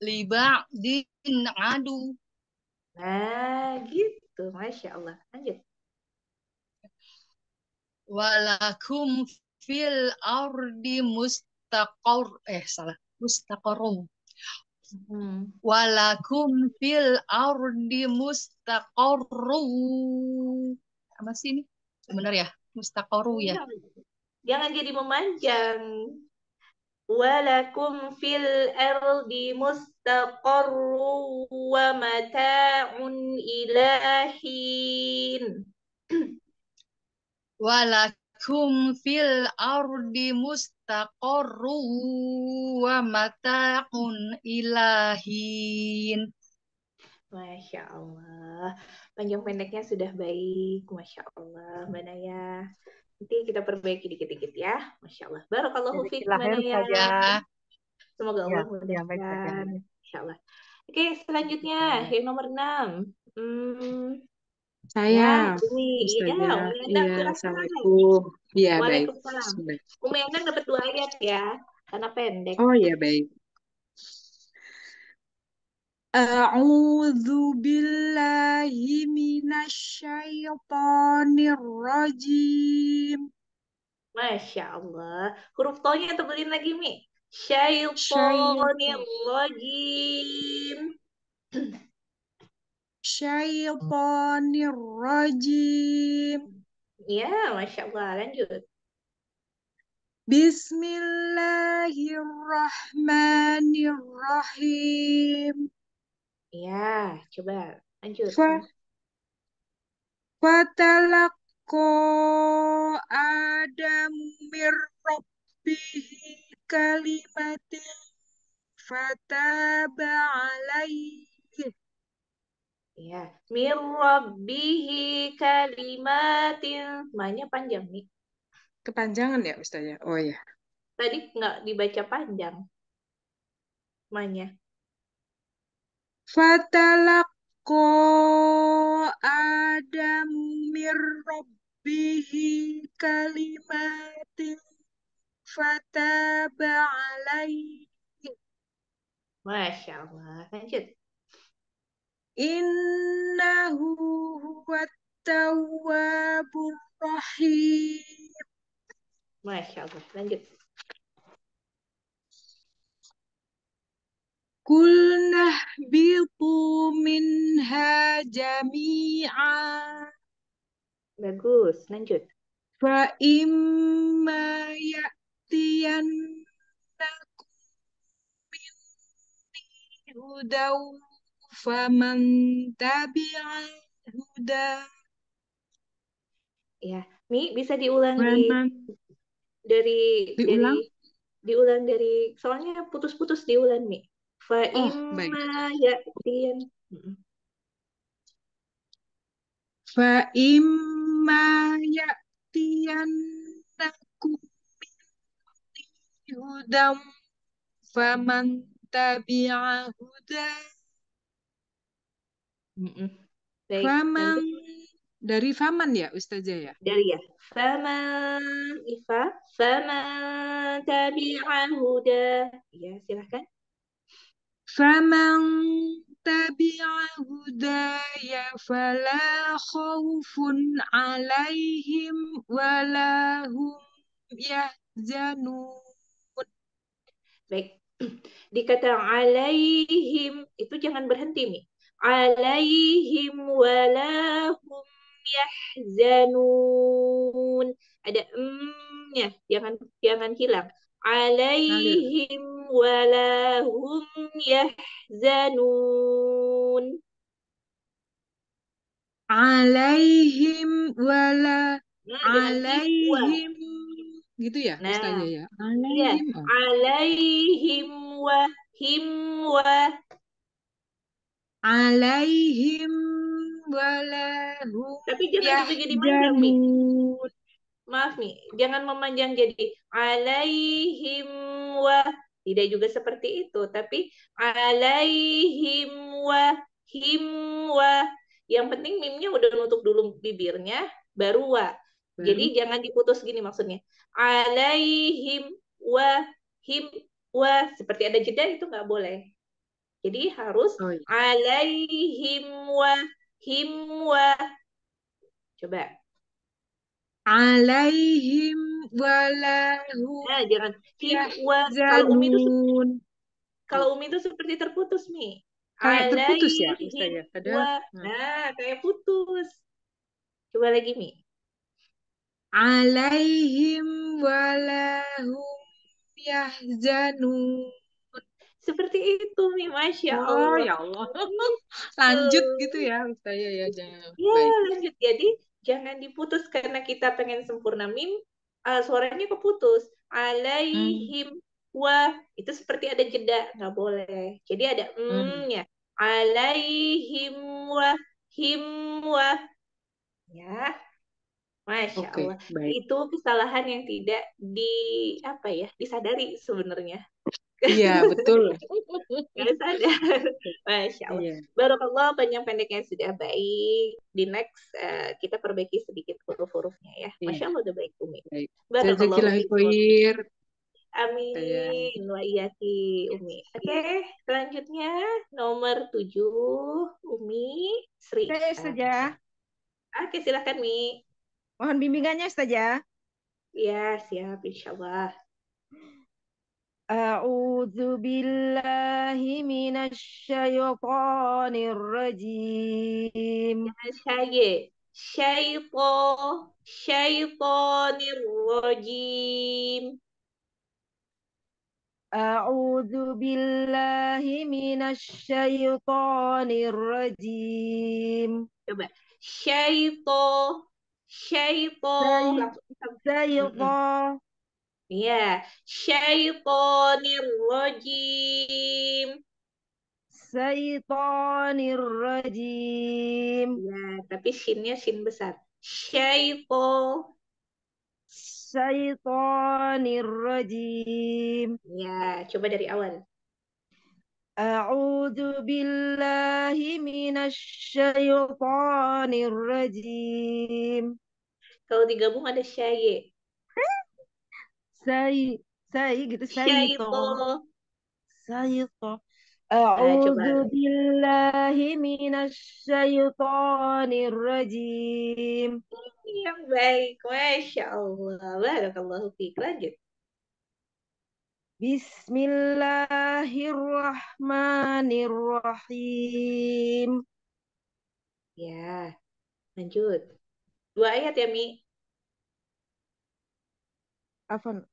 li ba'din adu Nah, gitu. Masya Allah. Lanjut. walakum fil ardi mustaqor eh salah mustaqarrum Hmm. walakum fil ardi mustaqarru apa sih ini benar ya mustaqarru ya Jangan, jangan jadi memanjang. Walakum fil ardi mustaqarru wa mata'un ilahin. walakum fil ardi mustaqarru wa mata'un ilahin Masya Allah. Panjang pendeknya sudah baik. Masya Allah, Mbak Naya. Nanti kita perbaiki dikit-dikit ya. Masya Allah. Barakallahu fiik, Mbak Naya. saja. Semoga Ya, Allah ya baik ya. Masya Allah. Oke, selanjutnya yang nomor 6. Hmm, Saya, ya, Umi. Ya, Iya, silakan. Assalamualaikum. Iya, baik. Waalaikumsalam. Bismillah. Umi Endang dapat dua ayat ya, karena pendek. Oh iya, baik. A'udzu billahi minasyaitonir rajim. Masya Allah. Huruf to-nya tebelin lagi, Mi. Syaiton. Syaitonir rajim. Syaitonir rajim. Ya, Masya Allah. Lanjut. Bismillahirrahmanirrahim. Ya, coba lanjut. Fa fatalaqqa Adamu mir rabbihi kalimatin fataba alaihi. Ya, mir rabbihi kalimatin. Semuanya panjang nih. Kepanjangan ya Ustazah? Oh ya. Tadi nggak dibaca panjang. Semuanya. Fatalaqqa Adamu mir rabbihi kalimatin fataba alaihi. Masya Allah. Lanjut. Innahu huwat tawwabur rahim. Masya Allah. Lanjut. Kulna bitu minha jami'a Bagus. Lanjut. fa imma ya'tiyannakum hudaw faman tabi'a huda Ya, Mi bisa diulang di dari diulang dari diulang dari soalnya putus-putus diulang Mi. Fa oh imma ya'tiyan. Mm-mm. fa imma ya'tiyannakum hudaw faman tabi'a huda Mm-mm. Faman dari Faman ya Ustazah ya? Dari ya. Faman Ifa Faman tabi'an huda. Ya, silahkan. Faman Huda, ya fala khaufun alaihim wala ya yahzanun. Baik. Dikata alaihim itu jangan berhenti nih. Alaihim walahum yahzanun. Ada emnya, jangan jangan hilang. Alaihim walahum yahzanun. alaihim wala Nah, alaihim gitu ya Nah, ya iya. alaihim oh Alaihim wa him wa. Alaihim wala hum Tapi jangan juga jadi panjang, Mi. Maaf nih, jangan memanjang jadi alaihim wa. Tidak juga seperti itu, tapi alaihim wa him wa. Yang penting mimnya udah nutup dulu bibirnya, baru wa. baru Jadi jangan diputus gini maksudnya. Alaihim wa him wa. Seperti ada jeda itu nggak boleh. Jadi harus oh iya. alaihim wa him wa. Coba. alaihim wala hum Nah, jangan him wa. Kalau umi itu kalau umi itu seperti terputus mi. kayak terputus ya Ustazah padahal wa. nah. Kayak putus. Coba lagi mi. alaihim wala hum yahzanun Seperti itu mi, masya oh Allah. ya Allah lanjut gitu ya Ustazah ya jangan Ya, baik lanjut. Jadi jangan diputus karena kita pengen sempurna mim, eh, suaranya keputus. hmm. Alaihim wa itu seperti ada jeda, nggak boleh. Jadi ada Hmm. mm-nya. alaihim wa him wa ya Masya Oke, Allah baik. itu kesalahan yang tidak di apa ya disadari sebenarnya Iya, betul. Gak sadar. Masya Allah. Iya. Barakallah panjang pendeknya sudah baik. Di next eh, kita perbaiki sedikit huruf-hurufnya ya. Iya. Masya Allah udah baik Umi. Baik. Saya. Amin. Wa iyaki Umi. Oke, selanjutnya nomor tujuh Umi Sri. Saya Ustazah. Oke, silakan Mi. Mohon bimbingannya Ustazah. Ya, siap insya Allah. أعوذ بالله من الشيطان الرجيم. شيء شيطان شيطان الرجيم. أعوذ بالله من الشيطان الرجيم. شيطان شيطان شيطان. Iya, syaitonir rajim. Syaitonir rajim. Ya, tapi sinnya sin besar. Syaito. Syaitonir rajim. Ya, coba dari awal. A'udzu billahi minasy syaitonir rajim. Kalau digabung ada syaye. Say, say gitu, iya say itu. Say itu. Eh, eh, A'udzu billahi minasyaitonir rajim. Yang baik, Masya Allah. Barakallahu fiik. Lanjut. Bismillahirrahmanirrahim. Ya, lanjut. Dua ayat ya, Mi. Afan,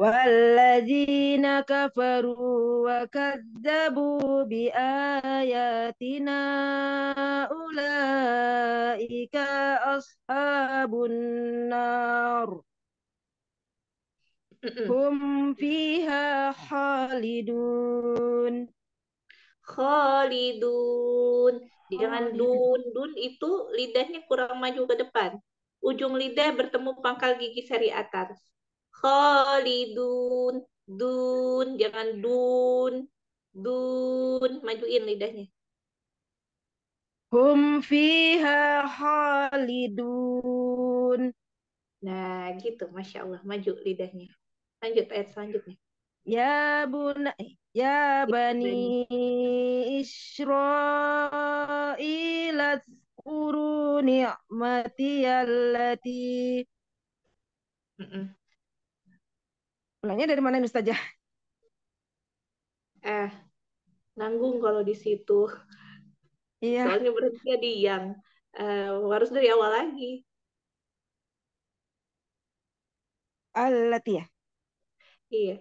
والذين كفروا وكذبوا بآياتنا أولئك أصحاب النار Mm-mm. هم فيها خالدون Khalidun. Jangan خالدون dun. Dun itu lidahnya kurang maju ke depan. Ujung lidah bertemu pangkal gigi seri atas. Kholidun. dun. Jangan iya. dun. Dun. Majuin lidahnya. Hum fiha khalidun. Nah gitu. Masya Allah. Maju lidahnya. Lanjut ayat selanjutnya. Ya buna eh, ya, ya bani Israel Uru ni'mati allati. Ulangnya dari mana ini Ustazah? Eh, nanggung kalau di situ. Iya, Soalnya berhenti di yang. Eh, harus dari awal lagi. allati ya. Iya.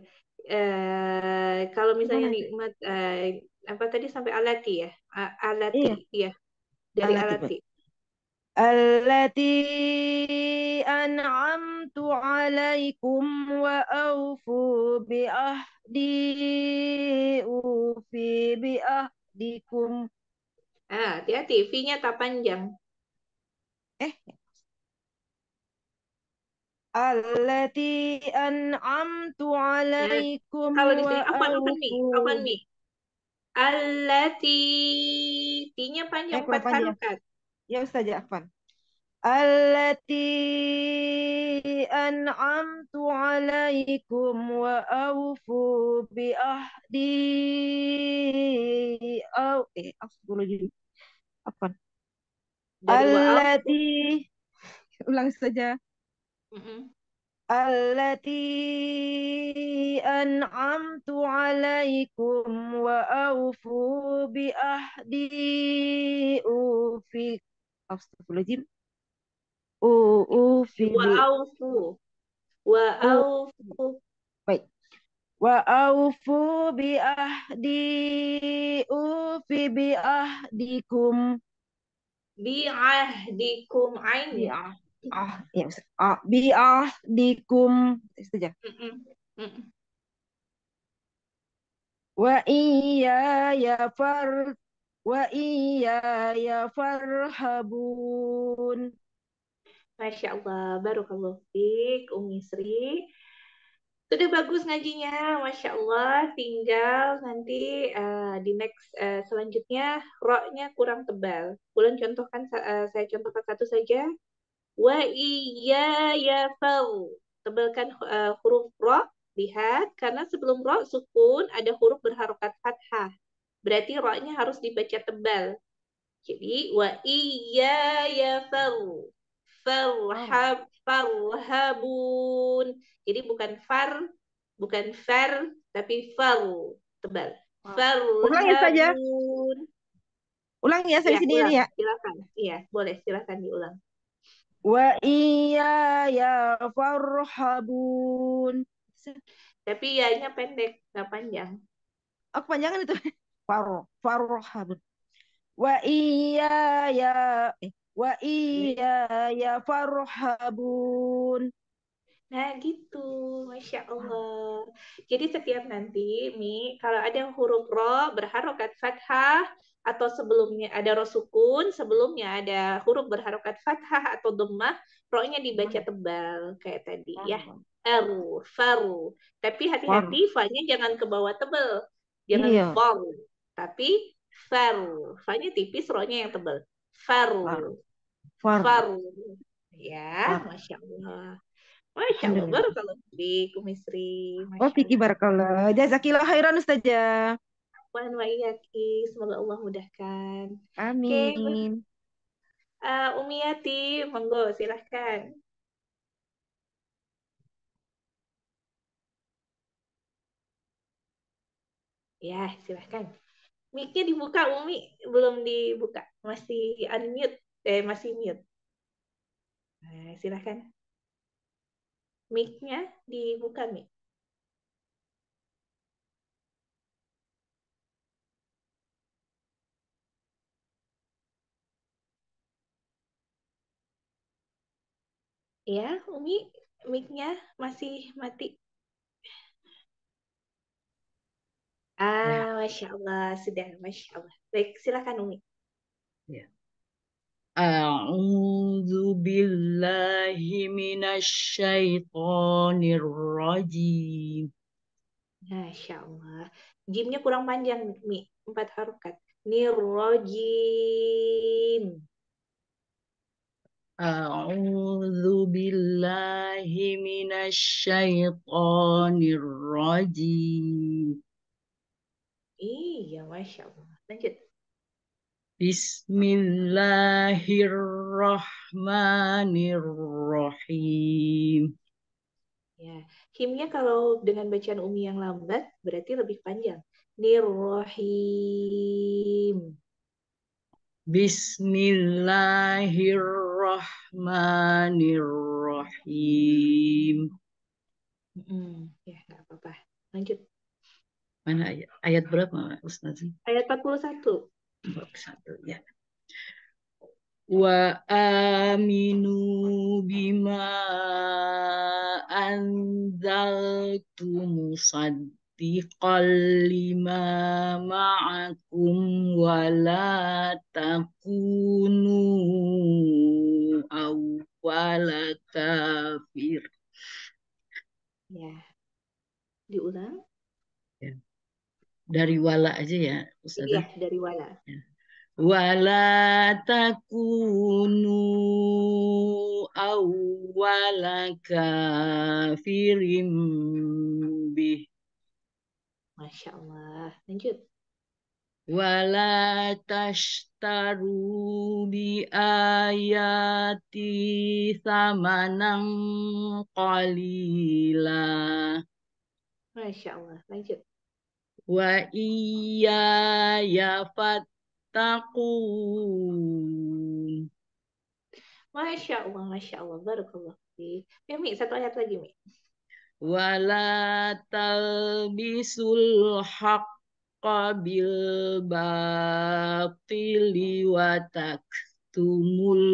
Eh, kalau misalnya Gimana? nikmat eh, apa tadi sampai alati ya? Alati, Iya, iya. Dari allati. alati. التي أنعمت عليكم وأوفوا بعهدي أوفي بعهدكم Ah, hati-hati, V-nya tak panjang. eh التي أنعمت Nah, عليكم kalau di sini afan afan mi, afan وأوفوا mi. Alati, T-nya eh panjang kurang empat panjang harokat. ya Ustazah Afan التي أنعمت عليكم وأوفوا بعهدي أو إيه أصبر جدي عفوا Dari wa'af. التي ulang saja Mm-mm. التي أنعمت عليكم وأوفوا بعهدي أوفي Astagfirullahaladzim. U'ufi. Wa'aufu. Wa'aufu. Baik. Wa'aufu bi'ahdi. Ufi bi'ahdikum. Bi'ahdikum. Ain. ya, Ah, ya, Ustaz. Ah, bi'ahdikum. Itu aja. Mm Wa iya ya far wa iya ya farhabun. Masya Allah, Barakallahu Fik, Umi Sri. Sudah bagus ngajinya, Masya Allah. Tinggal nanti uh, di next uh, selanjutnya, ro-nya kurang tebal. Bulan contohkan, uh, saya contohkan satu saja. Wa iya ya fal. Tebalkan uh, huruf ro, lihat. Karena sebelum ro sukun, ada huruf berharokat fathah. Berarti ro-nya harus dibaca tebal. Jadi, wa iya ya fal farhab farhabun. Jadi bukan far, bukan far, tapi far tebal. Ulang ya saja. Farhabun. Ulang ya saya Ya, sendiri ulang. ya. Silakan. Iya, boleh silakan diulang. Wa iya ya farhabun. Tapi ya-nya pendek, nggak panjang. Aku panjangan itu. Far farhabun. Wa iya ya eh, wa iya ya farhabun. Nah, gitu. Masya Allah. Jadi setiap nanti, Mi, kalau ada huruf ro berharokat fathah, atau sebelumnya ada ro sukun, sebelumnya ada huruf berharokat fathah atau dhammah, ro-nya dibaca tebal, kayak tadi ya. Eru, faru. Tapi hati-hati, fa-nya jangan ke bawah tebal. Jangan Iya. faru. Tapi faru. Fa-nya tipis, ro-nya yang tebal. Far. Faru. Ya, Far. Masya Allah. Masya Allah, barakallahu fiik, Umi Sri. Oh, Fiki Allah. barakallah. Jazakillah khairan Ustazah. Wan wa iyaki, semoga Allah mudahkan. Amin. eh, Umi Yati, monggo silahkan. Ya, silahkan. Mic-nya dibuka, Umi. Belum dibuka. Masih unmute. Eh, masih mute. Nah, silahkan. Mic-nya dibuka, Mi. Ya, Umi, mic-nya masih mati. Ya. Ah, ya. masya Allah sudah, masya Allah. Baik, silakan Umi. Ya. A'udzu billahi minasyaitonir rajim. Masya Allah. Jimnya kurang panjang, Mi. Empat harokat. Nirrojim. A'udzu billahi minasyaitonir rajim. Iya, Masya Allah. Lanjut. Bismillahirrahmanirrahim. Ya, himnya kalau dengan bacaan umi yang lambat berarti lebih panjang. Nirrahim. Bismillahirrahmanirrahim. Hmm. ya, nggak apa-apa. Lanjut. Mana ayat, ayat berapa Ustaz? Ayat 41. Satu ya. Wa aminu bima anzaltu musaddiqan lima ma'akum wa la takunu awwala kafir. Ya. Diulang dari wala aja ya Ustaz. Iya, dari wala. Ya. Wala takunu awwala kafirim bih. Masya Allah. Lanjut. Wala tashtaru bi ayati samanang qalila. Masya Allah. Lanjut wa iya ya fattaqun. Masya Allah, Masya Allah, Barakallah. Ya, Mi, satu ayat lagi, Mi. Wala talbisul haq qabil batili wa taktumul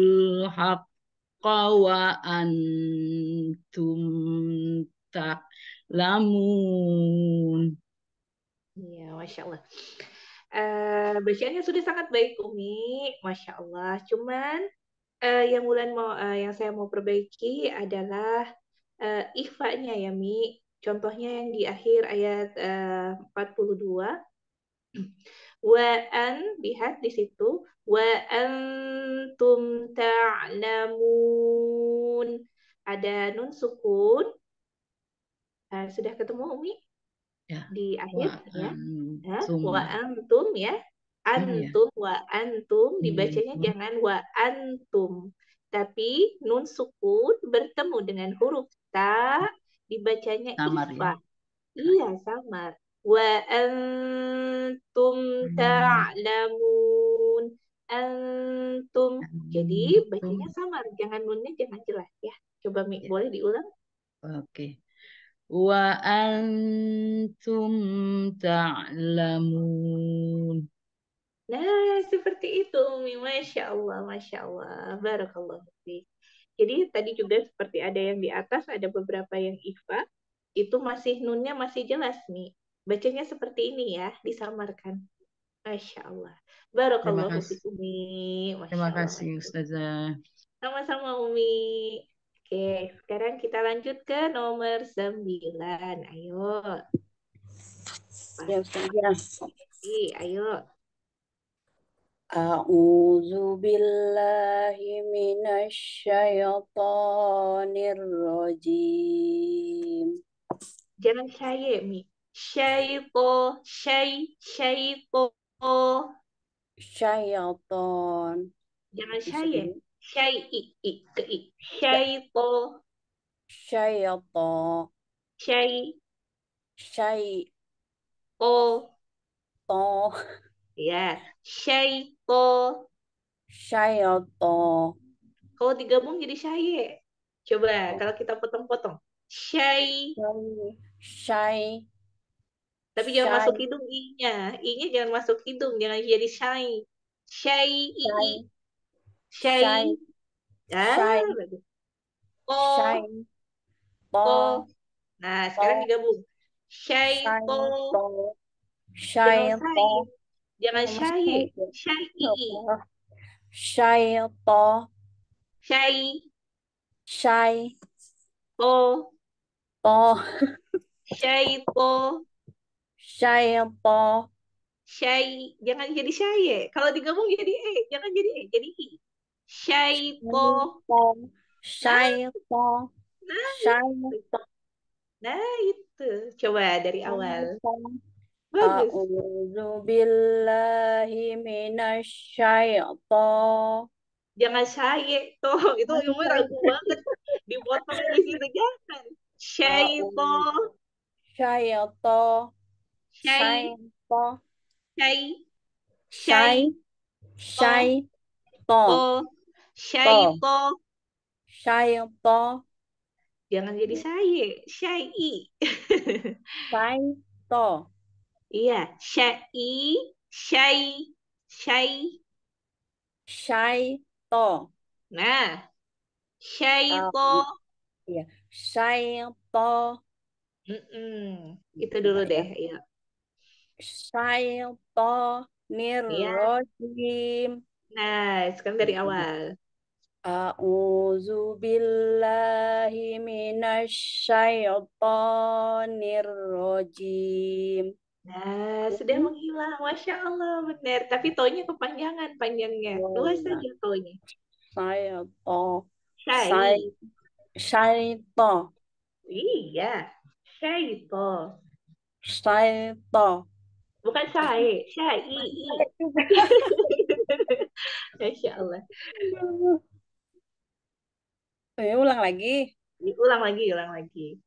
haq wa antum ta'lamun. Iya, Masya Allah. Eh, bacaannya sudah sangat baik, Umi. Masya Allah. Cuman eh, yang Wulan mau, eh, yang saya mau perbaiki adalah eh, ikhfa-nya ya, Mi. Contohnya yang di akhir ayat eh, 42. Wa an, lihat di situ. Wa antum ta'lamun. Ada nun sukun. Eh, sudah ketemu, Umi? Ya. Di Wa akhir ya. Ya, antum. wa antum ya. Hmm, ya. Antum wa antum dibacanya Hmm. jangan wa antum. Tapi nun sukun bertemu dengan huruf ta dibacanya Samar ya. ikhfa. Iya, samar. Wa antum Hmm. ta'lamun. Antum. Jadi bacanya samar, jangan nunnya jangan jelas ya. Coba Mi, Ya. boleh diulang? Oke. Wa antum ta'lamun. Nah, seperti itu, Umi. Masya Allah, Masya Allah. Barakallahu fiik. Jadi tadi juga seperti ada yang di atas, ada beberapa yang ikhfa. Itu masih nunnya masih jelas nih. Bacanya seperti ini ya, disamarkan. Masya Allah. Terima Barakallahu kasih. Umi. Masya Terima kasih. Ustazah. Sama-sama, Umi. Oke, sekarang kita lanjut ke nomor 9. Ayo. Ya, Ustazah. Ih, ayo. A'udzu billahi minasyaitonir rajim. Jangan syaye, Mi. Syaito, syai, syaito. Syaiton. Jangan Bisa Ya, Syaito, Syaiton. syai, Syai to. to. Ya, syaito. Syaiton. Kalau digabung jadi syaye. Coba, kalau kita potong-potong. Syai. Syai. Tapi jangan masuk hidung i-nya. I-nya jangan masuk hidung. Jangan jadi syai. Syai, i, Syai. Ah, bagus. To, Syai. To. to. Nah, sekarang digabung. Syai, Syai. to. To. Jangan Syai. syai. Syai, i. Allah. Syai. To. Syai, Syai. to. To. Syai, to. Syai. To. Syai. Jangan jadi syaye. Kalau digabung jadi e. Jangan jadi e. Jadi i. Syai, to. To. Nah, Syai. Nah Syai. itu. Coba dari Syai. awal. Bagus. A'udzu billahi minasyaiton. Jangan syaye. Tuh, itu ilmu ragu banget. Dipotong di situ. Jangan. Syai, to. A'udzu syaiton. Syai, Syaiton. syai, Syai. syai, to. To. Syai, To. to. Syaiton. Jangan jadi syaye. Syai. Syaiton. Iya. Syai, syai, syai. Syaiton. Nah. Syai, to. iya. Syaiton. Mm-mm. Itu dulu ya. deh. Ayo. Iya. rajim. Nah, sekarang dari awal. A'udzu billahi minasyaitonir rajim. Nah, sudah menghilang. Masya Allah, benar. Tapi tonya kepanjangan, panjangnya. Iya. saja tonya. Syai. Syai. Syaiton. Iya. Syaito. Syaiton. Bukan syai. Syai. Masya Allah. Eh, ulang lagi. Ulang lagi, ulang lagi.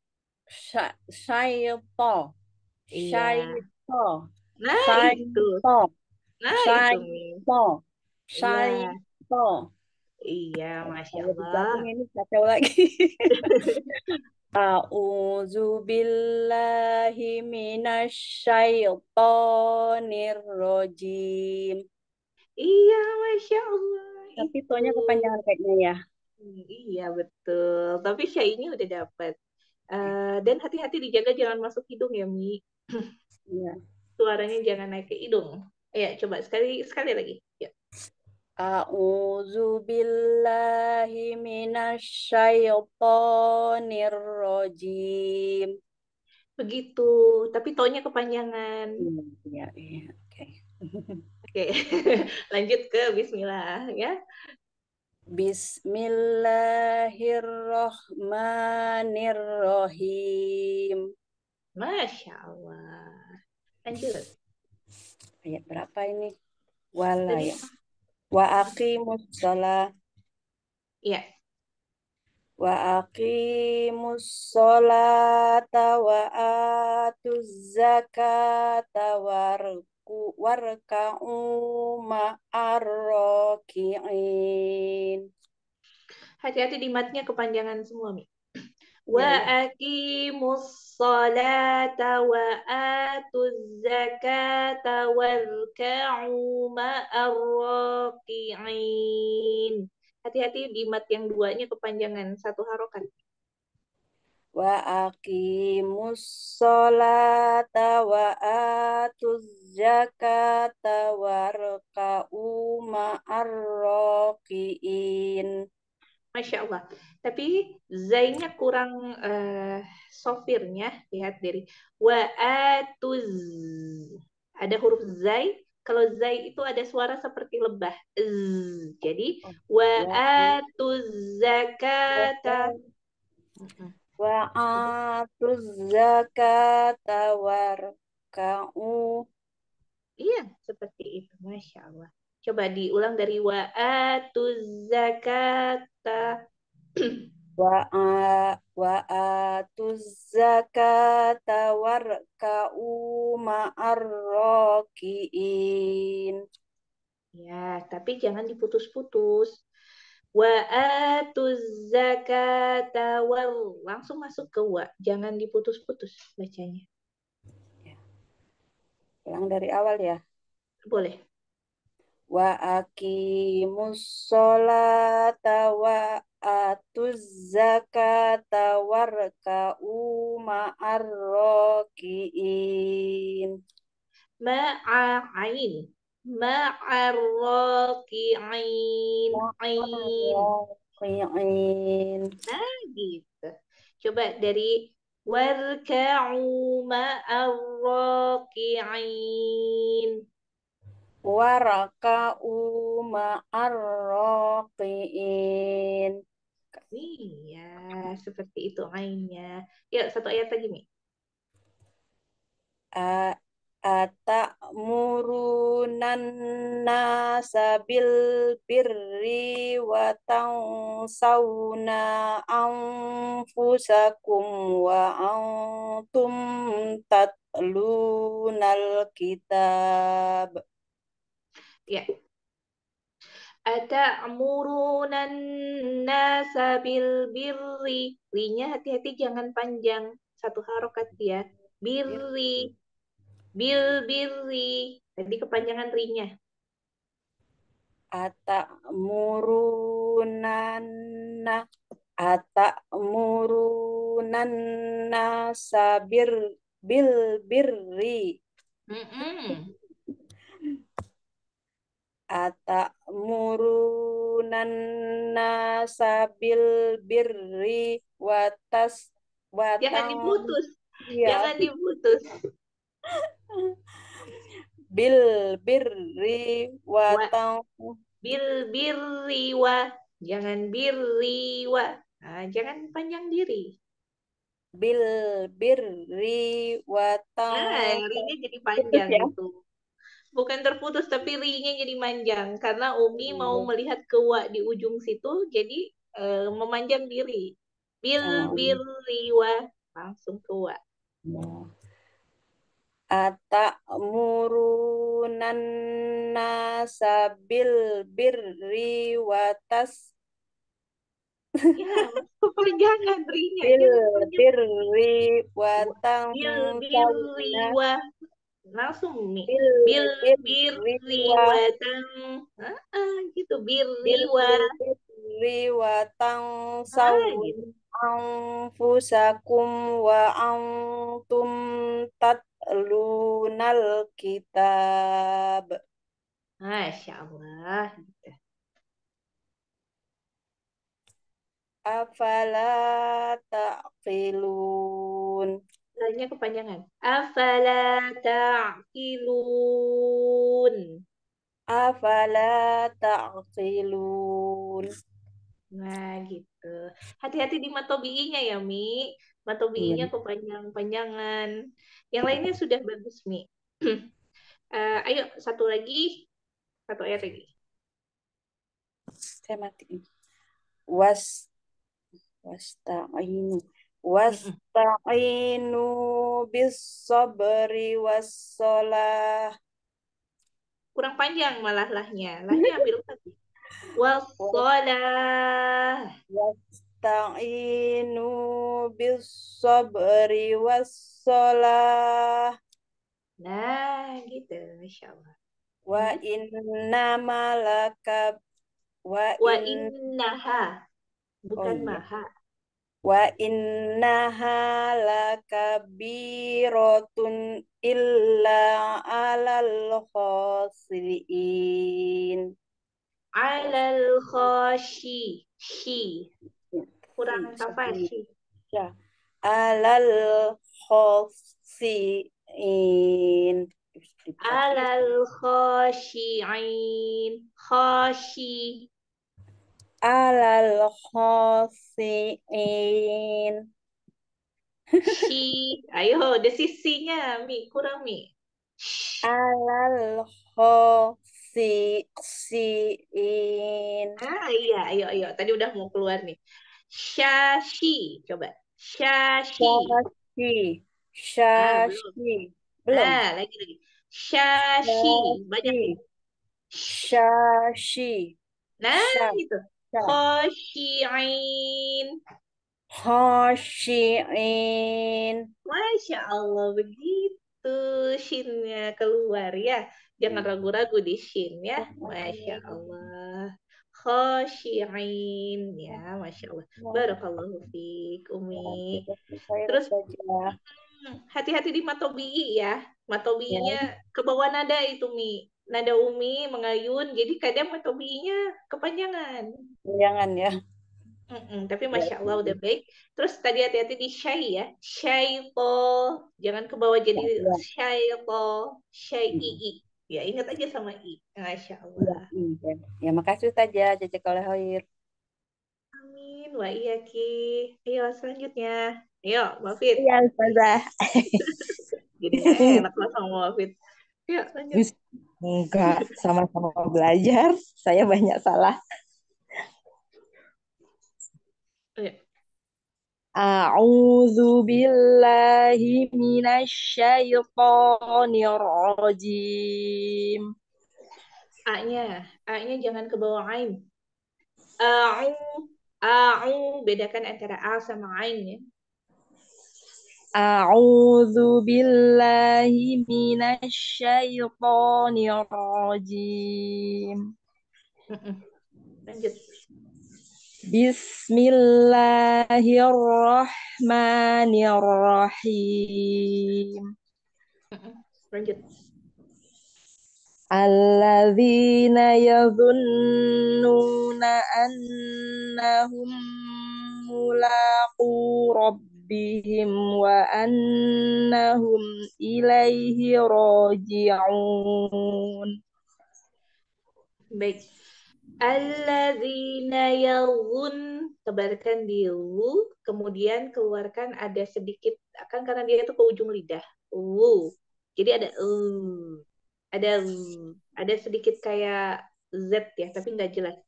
Sya- Syaiton. Iya. Syaiton. Nah, itu. Nah, Mi. Syaiton. Iya. Iya, Masya Allah. ini kacau lagi. A'udzu billahi minasyaitonir rajim. Iya, Masya Allah. Tapi tonya kepanjangan kayaknya ya. Hmm, Iya, betul. Tapi syainya udah dapat. Eh, dan hati-hati dijaga jangan masuk hidung ya, Mi. Iya. suaranya jangan naik ke hidung. Ya, coba sekali sekali lagi. Ya. A'udzu billahi minasyaitonir rajim. Begitu, tapi tonya kepanjangan. Iya, iya, oke. Oke, lanjut ke bismillah ya. Bismillahirrahmanirrahim. Masya Allah. Lanjut. Ayat berapa ini? Wala Tadi ya. Wa aqimus shalah ya. wa aqimus sholata wa atuz zakata warku warka'u ma'ar raki'in. Hati-hati di matnya kepanjangan semua, Mi. Iya, Wa iya. aqimus salata wa atuz zakata warka'u ma'ar raki'in. Hati-hati di mat yang duanya kepanjangan satu harokat. Wa aqimus sholata wa atuz zakata warka'u ma'ar raki'in. Masya Allah. Tapi zainya kurang eh, sofirnya. Lihat dari wa atuz. Ada huruf zai. Kalau zai itu ada suara seperti lebah. Z. Jadi wa Wa atuz zakata. Wa atuz zakata warka'u Iya, seperti itu. Masya Allah. Coba diulang dari wa atuz zakata. wa a wa atuz zakata warka'u ma'ar raki'in. Ya, tapi jangan diputus-putus. Wa atuz zakata wal. Langsung masuk ke wa. Jangan diputus-putus bacanya. Ulang dari awal ya. Boleh. Wa aqimus sholata wa atuz zakata warka'u ma'ar raki'in. Ma'arraki'in. Ain. Raki'in. Nah, gitu. Coba dari warka'u ma'arraki'in. Waraka'u ma'ar raki'in. Iya, seperti itu ainnya. Yuk, satu ayat lagi, Mi. A Atamurunnan nasa bil birri wa tansawna anfusakum wa antum tatlunal kitab. Ya. Ata'murunan nasa bil birri. Rinya hati-hati jangan panjang. Satu harokat ya. Birri. Bil birri. Tadi kepanjangan rinya. Atamurunanna Atamurunanna sabir bil birri Mm-mm. Atamurunanna sabil birri watas Jangan watang diputus. ya Jangan diputus. bil birri Wa watang bil birri wa. Jangan birri wa. Nah, jangan panjang diri. bil birri watang Nah, rinya jadi panjang ya itu. Bukan terputus, tapi rinya jadi panjang. Karena Umi mau melihat ke wa di ujung situ, jadi eh, memanjang diri. Bil Oh, birri wa. Langsung ke wa. Atamurunanna sabil birri watas Ya, kepanjangan rinya. bil birri Wa- Bil birri wa. Langsung nih. bil Bil birri wa wa tang. Gitu. Birri bil wa. birri watang Ah, sawna gitu. anfusakum wa antum tatluna yu'tunal kitab. Masya Allah. Gitu. Afala ta'qilun. Lainnya kepanjangan. Afala ta'qilun. Afala ta'qilun. Nah, gitu. Hati-hati di matobi'inya ya, Mi. Matobi'inya Iya. kepanjang-panjangan. Yang lainnya sudah bagus, Mi. Eh, ayo, satu lagi. Satu ayat lagi. Saya matiin. Was wasta'inu wasta'inu bis sabri was sholah. Kurang panjang malah lahnya. Lahnya ambil lagi. Wassalah. Wasta'inu bis sabri was sholah. Nah, gitu. Masya Allah. Wa inna malaka wa Wa in innaha. oh Bukan iya. maha. Wa innaha lakabiratun illa alal khasirin. Alal khashi. Shi. Kurang Si, apa shi? ya. Alal khasirin. Alal khashi'in. Khashi. Alal khasirin. Shi. Ayo, desisinya, Mi. Kurang, Mi. Alal khasirin. Ah, iya. Ayo, ayo. Tadi udah mau keluar nih. Syashi. Coba. Syashi. Syashi. Ah, belum. Syashi. Belum. Ah, lagi, lagi. Syashi. Banyak nih. Syashi. Nah, gitu. Sya. Khashi'in. Khashi'in. Masya Allah, begitu shinnya keluar ya. Jangan ragu-ragu di shin ya. Masya Allah. Khashi'in. Ya, Masya Allah. Barakallahu fiik, Umi. Saya Terus hmm, hati-hati di matobi'i ya. Ya. Matobi'inya ke bawah nada itu, Mi. Nada Umi mengayun, jadi kadang matobi'inya kepanjangan. Jangan ya. Mm-mm, tapi Ya. Masya Allah udah baik. Terus tadi hati-hati di syai ya. Syaito. Jangan ke bawah Ya, jadi ya. syaito. Mm. Syai'i. Ya, ingat aja sama i. Masya Ya, Allah. iya. Ya, makasih saja. Jazakallah khair. Amin. Wa iyaki. Ayo, selanjutnya. Ayo, Mafid. Iya, Ustazah. Jadi nggak enak lah sama Mafid. Ayo, lanjut. Enggak, sama-sama belajar. Saya banyak salah. Ayo. A'udzu billahi minasyaitonir rajim. A-nya. A-nya jangan ke bawah ain. A'u. A'u. Bedakan antara A sama ain ya. A'udzu billahi minasyaitonir rajim. Lanjut. Bismillahirrahmanirrahim. Lanjut. Alladzina yadhunnuna annahum mulaqu rabbihim wa annahum ilaihi raji'un. Baik. Alladzina yadhun tebarkan di lu, kemudian keluarkan ada sedikit kan karena dia itu ke ujung lidah. Lu. Jadi ada uh, ada uh, ada sedikit kayak z ya, tapi nggak jelas.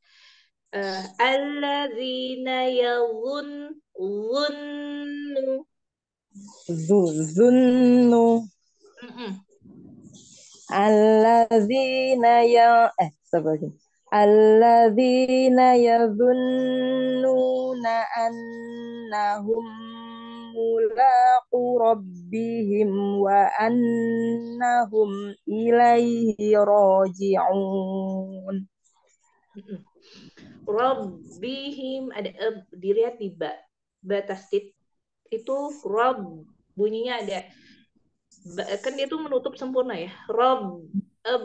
Uh, alladzina dhunnu. Zunnu Mm-mm. alladzina ya eh sabar alladzina yadhunnuna annahum mulaqu rabbihim wa annahum ilaihi ada dilihat di ba ba tasdid itu rob bunyinya ada kan dia tuh menutup sempurna ya. Rob, eb,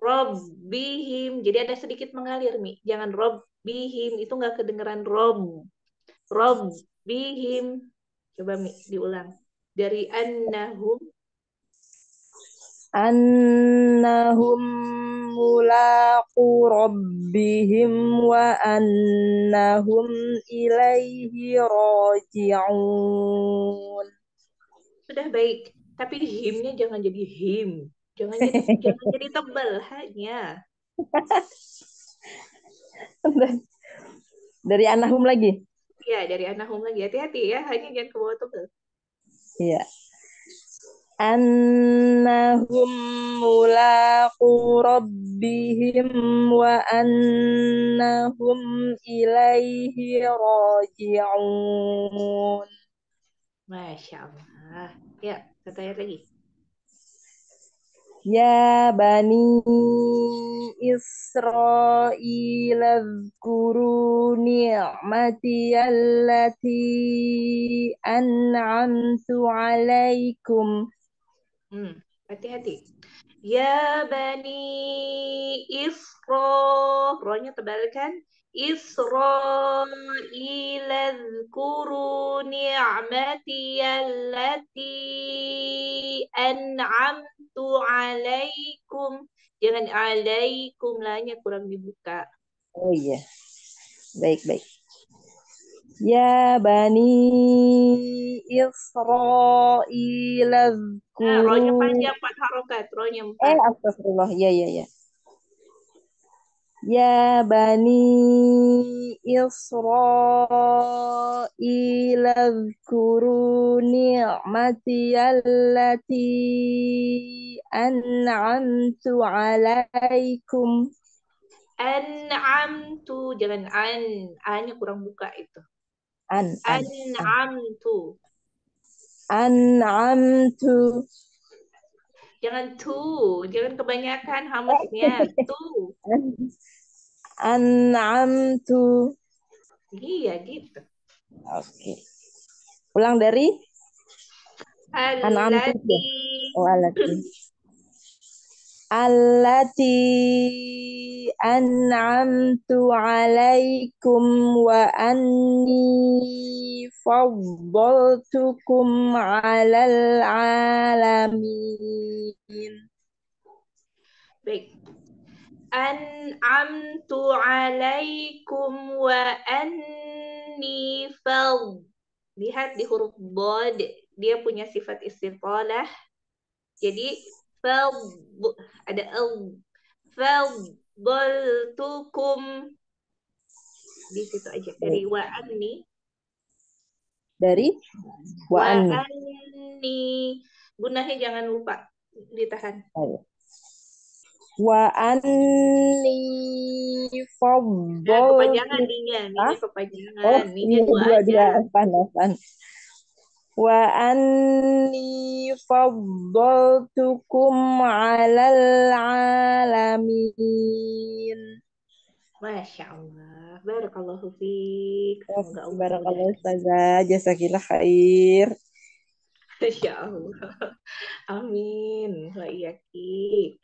robbihim. Jadi ada sedikit mengalir mi. Jangan robbihim itu nggak kedengeran rob. Robbihim. Coba mi diulang. Dari annahum annahum mulaqu rabbihim wa annahum ilaihi raji'un. sudah baik. Tapi himnya jangan jadi him. Jangan jadi jangan jadi tebal hanya. Dari annahum lagi. Ya, dari annahum lagi. Hati-hati ya, hanya jangan ke bawah tebal. Iya. Annahum mulaqu rabbihim wa annahum ilaihi raji'un. Masya Allah. Ya, satu ayat lagi. Ya Bani Israel Azkuru ni'mati allati an'amtu alaikum Hmm, hati-hati. Ya Bani Israel ronya tebal kan Isra'il اذكروا نعمتي التي أنعمت عليكم. Jangan alaikum lahnya kurang dibuka. Oh iya. Baik, baik. Ya bani Israil Nah, rohnya اذكروا panjang empat harokat, rohnya Eh, empat. astagfirullah. Ya, ya, ya. Ya Bani Israel Adhkuru ni'mati allati an'amtu alaikum. An'amtu Jangan an hanya kurang buka itu. An An'amtu. An'amtu. Jangan tu Jangan kebanyakan hamasnya Tu. an'amtu. Iya, gitu. Oke. Okay. Ulang dari an'amtu. Oh, alati. Allati an'amtu alaikum wa anni faddaltukum alal alamin. Baik, An'amtu alaikum wa anni fad. Lihat di huruf bod, dia punya sifat istiqalah. Jadi fad ada al. Faddaltukum di situ aja dari wa anni Dari wa anni. Gunanya jangan lupa ditahan. Ayo. Wa anni Nah, kepanjangan ninya, ninya kepanjangan, Oh, ninya iya dua dua aja. dua apaan apaan. Wa anni faddaltukum alal alamin. Masya Allah. Barakallahu fiik. Semoga Allah Barakallahu. Ustazah, jasakillah khair. Masya Allah. Amin. Wa iyaki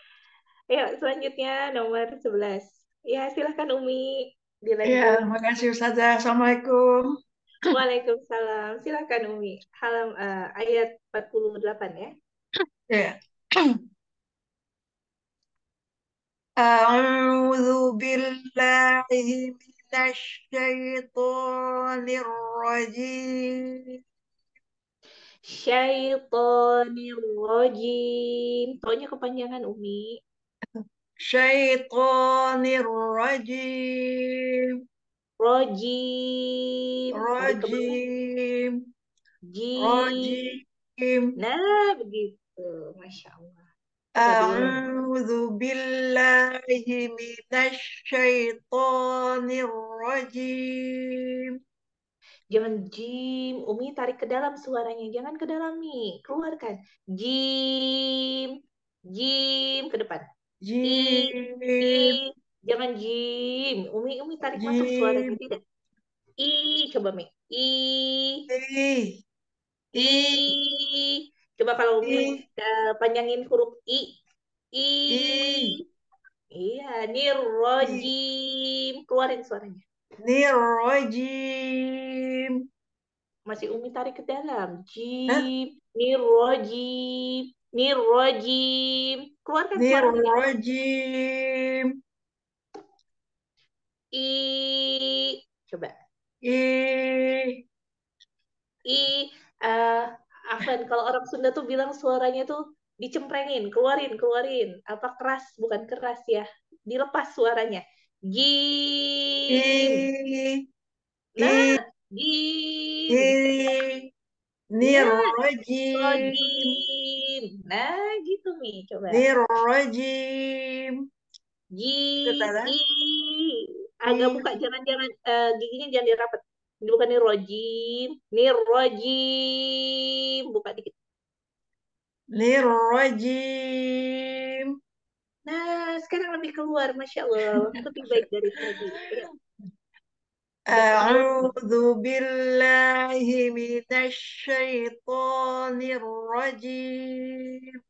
Ayo, selanjutnya nomor 11. Ya, silahkan Umi. Ya, Dilanjut. terima kasih Ustazah. Assalamualaikum. Waalaikumsalam. Silahkan Umi. Halam eh, ayat 48 ya. Ya. أعوذ بالله من الشيطان الرجيم Syaitonir rajim. Tonya kepanjangan Umi. Syaitanir rajim. rajim, rajim, rajim. Nah, begitu. Masya Allah. A'udzu billahi minasy syaithanir rajim. Jangan jim, Umi tarik ke dalam suaranya. Jangan ke dalam nih, keluarkan. Jim, jim ke depan. Jim. Jangan jim. Umi, Umi tarik jim. masuk suaranya tidak. I, coba Mi. I. I. I. Coba kalau Umi panjangin huruf I. I. I. Iya, Nirojim. Keluarin suaranya. Nirojim. Masih Umi tarik ke dalam. Jim. Nirojim. Nirojim. Keluarkan suaranya. Nirrojim. I. Coba. I, I. eh Afan, kalau orang Sunda tuh bilang suaranya tuh dicemprengin, keluarin, keluarin. Apa keras, bukan keras ya. Dilepas suaranya. Jim. I, Nah. I, Ya, Nirrojim. rojim. Nah, gitu Mi, coba. Nirrojim. Ji, Itu Ustazah. i. Agak buka, jangan-jangan eh, giginya jangan dirapet. Ini bukan nih rojim, nih rojim. Buka dikit. Nirrojim. Nah, sekarang lebih keluar, masya Allah, lebih baik dari tadi. أعوذ بالله من الشيطان الرجيم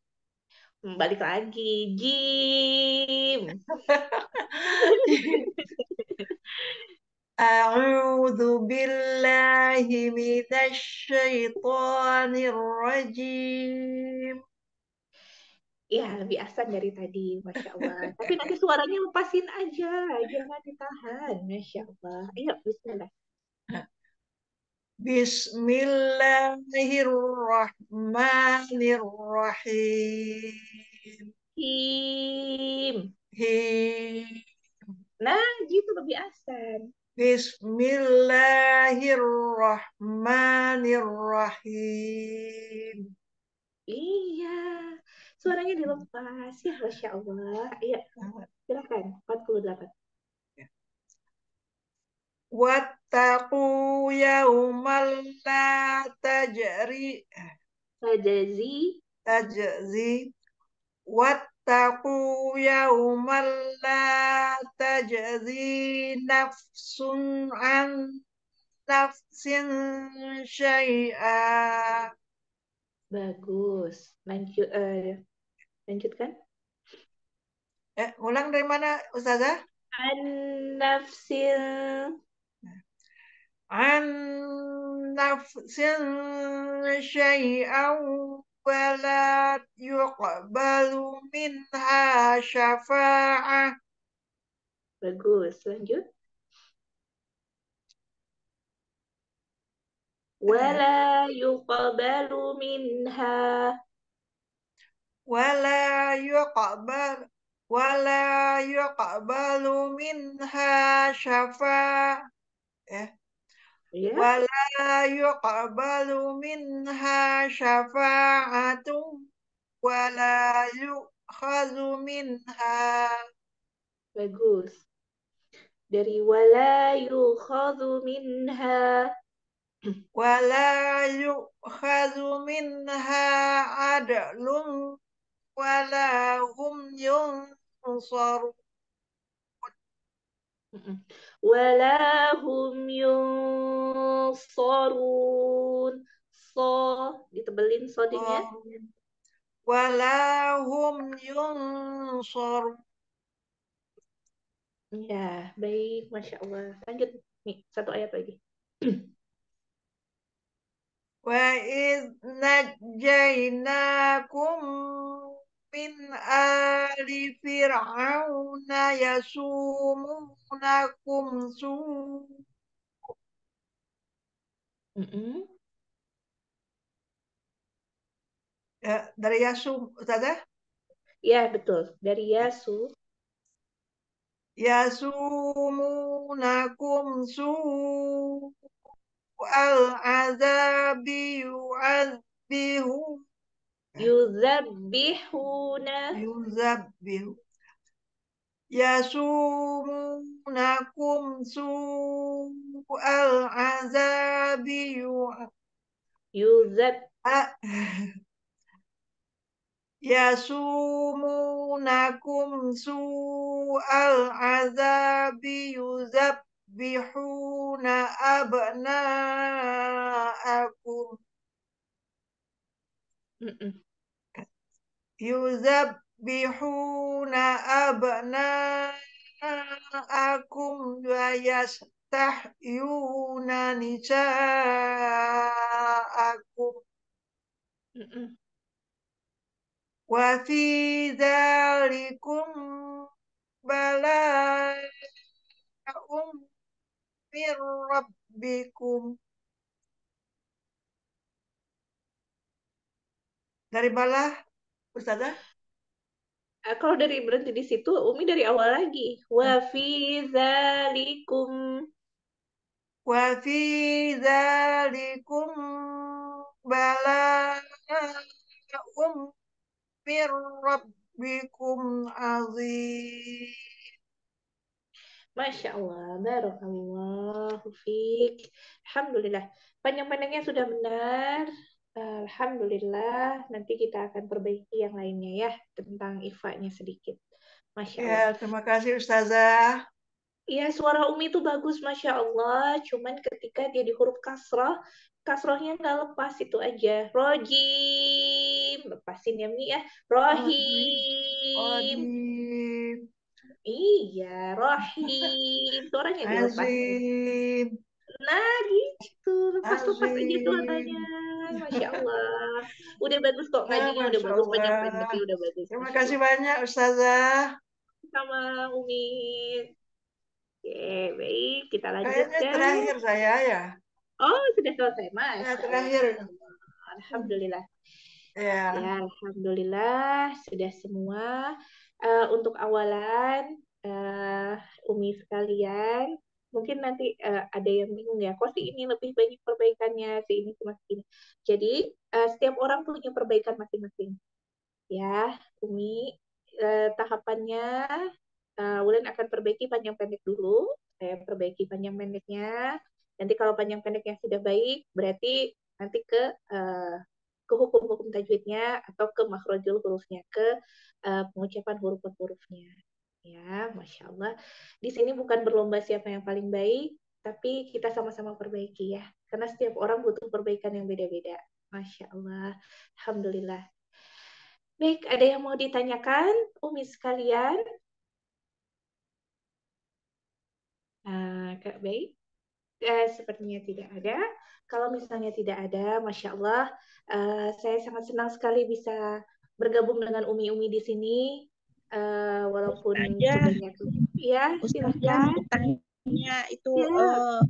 balik lagi, jim. أعوذ بالله من الشيطان الرجيم Ya, lebih asan dari tadi, masya Allah. Tapi nanti suaranya lepasin aja, jangan ditahan, masya Allah. Ayo, Bismillah. Bismillahirrahmanirrahim Him. Him. Nah, gitu lebih asan. Bismillahirrahmanirrahim Iya, suaranya dilepas. Ya masya allah. Iya. Ya silakan. 48 Wattaqu yaumal la tajri. Tajzi. Tajzi. Wattaqu yaumal la tajzi nafsun an nafsin syai'a. Bagus. Manju, uh, Lanjutkan. Eh, ulang dari mana, Ustazah? An nafsil. An nafsil syai'an wala yuqbalu minha syafa'ah. Bagus, lanjut. Wala yuqbalu minha wala yuqbal wala yuqbalu minha syafa eh, yeah. wala yuqbalu minha syafa'atu wala yu'khadhu minha. Bagus. Dari wala yu'khadhu minha. Wala yu'khadhu minha adlum ولا هم ينصرون Mm-mm. Wala hum yunsarun. So, ditebelin sodingnya. ولا هم ينصرون Ya, baik. Masya Allah. Lanjut. Nih, satu ayat lagi. وإذ نجيناكم من آل فرعون يسومونكم سوء Mm-mm. ya, dari Yasum Ustazah Ya, betul. Dari Yasu. يسومونكم سوء العذاب يعذبهم يذبحون يذبح يصومونكم سوء العذاب يذبح يصومونكم سوء العذاب يذبحون أبناءكم Mm-mm. yuzabbihuna abna'akum wa yastahyuna nisa'akum Mm-mm. wa fi dzalikum bala'um min rabbikum dari bala Ustazah Ah, kalau dari berhenti di situ, Umi dari awal lagi. Wa fi dzalikum wa fi dzalikum bala'um min rabbikum azim Masya Allah, Barakallahu fiik. Alhamdulillah. Panjang-panjangnya sudah benar. Alhamdulillah. Nanti kita akan perbaiki yang lainnya ya, tentang ifa-nya sedikit. Masya Allah. ya terima kasih Ustazah Iya, suara Umi itu bagus, Masya Allah. Cuman ketika dia di huruf kasroh, kasrohnya nggak lepas itu aja. Rojim. Lepasin ya, Mi ya. Rohim. Iya, Rohim. Suaranya dilepas. Azim Nah, gitu. Lepas-lepas aja Azim suaranya. Masya Allah. Udah bagus kok. Ya, Ngajinya udah bagus. Banyak pendeknya udah bagus. Terima kasih banyak Ustazah. Sama Umi. Oke, baik. Kita Kayaknya lanjutkan. terakhir saya ya. Oh, sudah selesai, Mas. Ya, terakhir. Alhamdulillah. Ya. Ya, Alhamdulillah sudah semua. Eh, untuk awalan, eh, Umi sekalian, mungkin nanti eh, ada yang bingung ya, kok si ini lebih banyak perbaikannya, si ini cuma segini. Jadi, eh, setiap orang punya perbaikan masing-masing. Ya, Umi, eh, tahapannya, eh, Wulan akan perbaiki panjang pendek dulu. Saya perbaiki panjang pendeknya. Nanti kalau panjang pendeknya sudah baik, berarti nanti ke eh, ke hukum-hukum tajwidnya atau ke makhrajul hurufnya, ke eh, pengucapan huruf-hurufnya. Ya, Masya Allah. Di sini bukan berlomba siapa yang paling baik, tapi kita sama-sama perbaiki ya. Karena setiap orang butuh perbaikan yang beda-beda. Masya Allah. Alhamdulillah. Baik, ada yang mau ditanyakan, Umi sekalian? Nah, Kak Baik. Eh, sepertinya tidak ada. Kalau misalnya tidak ada, Masya Allah, eh, saya sangat senang sekali bisa bergabung dengan Umi-Umi di sini. Eh, walaupun sebanyak ya, mau tanya itu Ya. eh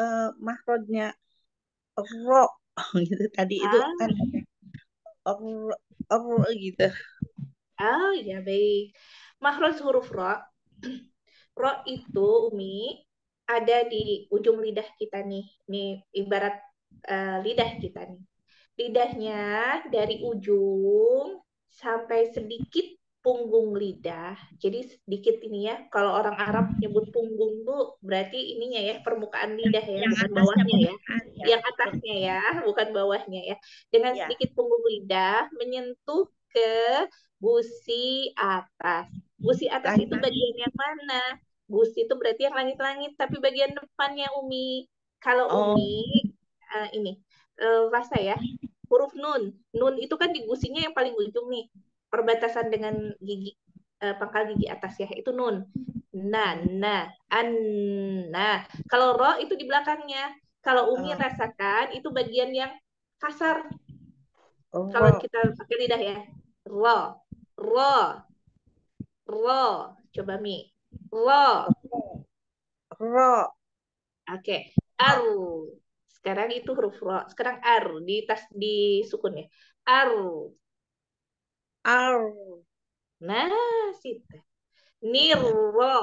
eh, makrojnya ro gitu tadi itu Ah. kan ro ro gitu. Oh ya baik. Makhraj huruf ro. Ro itu Umi ada di ujung lidah kita nih. Nih ibarat eh, lidah kita nih. Lidahnya dari ujung sampai sedikit punggung lidah. Jadi sedikit ini ya. Kalau orang Arab nyebut punggung tuh berarti ininya ya permukaan lidah ya, Yang bukan bawahnya ya. ya. Yang atasnya ya, bukan bawahnya ya. Dengan Ya. sedikit punggung lidah menyentuh ke gusi atas. Gusi atas itu Lagi-lagi. bagian yang mana? Gusi itu berarti yang langit-langit, tapi bagian depannya Umi. Kalau Oh. Umi eh, ini eh, rasa ya, huruf nun. Nun itu kan di gusinya yang paling ujung nih, perbatasan dengan gigi eh, pangkal gigi atas ya, itu nun. Na, na, an, nah. Kalau ro itu di belakangnya. Kalau Umi Oh. rasakan itu bagian yang kasar. Oh, Kalau kita pakai lidah ya, ro, ro, ro. Coba Mi, ro. Ro. Oke, ar. Sekarang itu huruf ro. Sekarang ar di tas di sukun ya. Ar. Nah, situ. Nirro.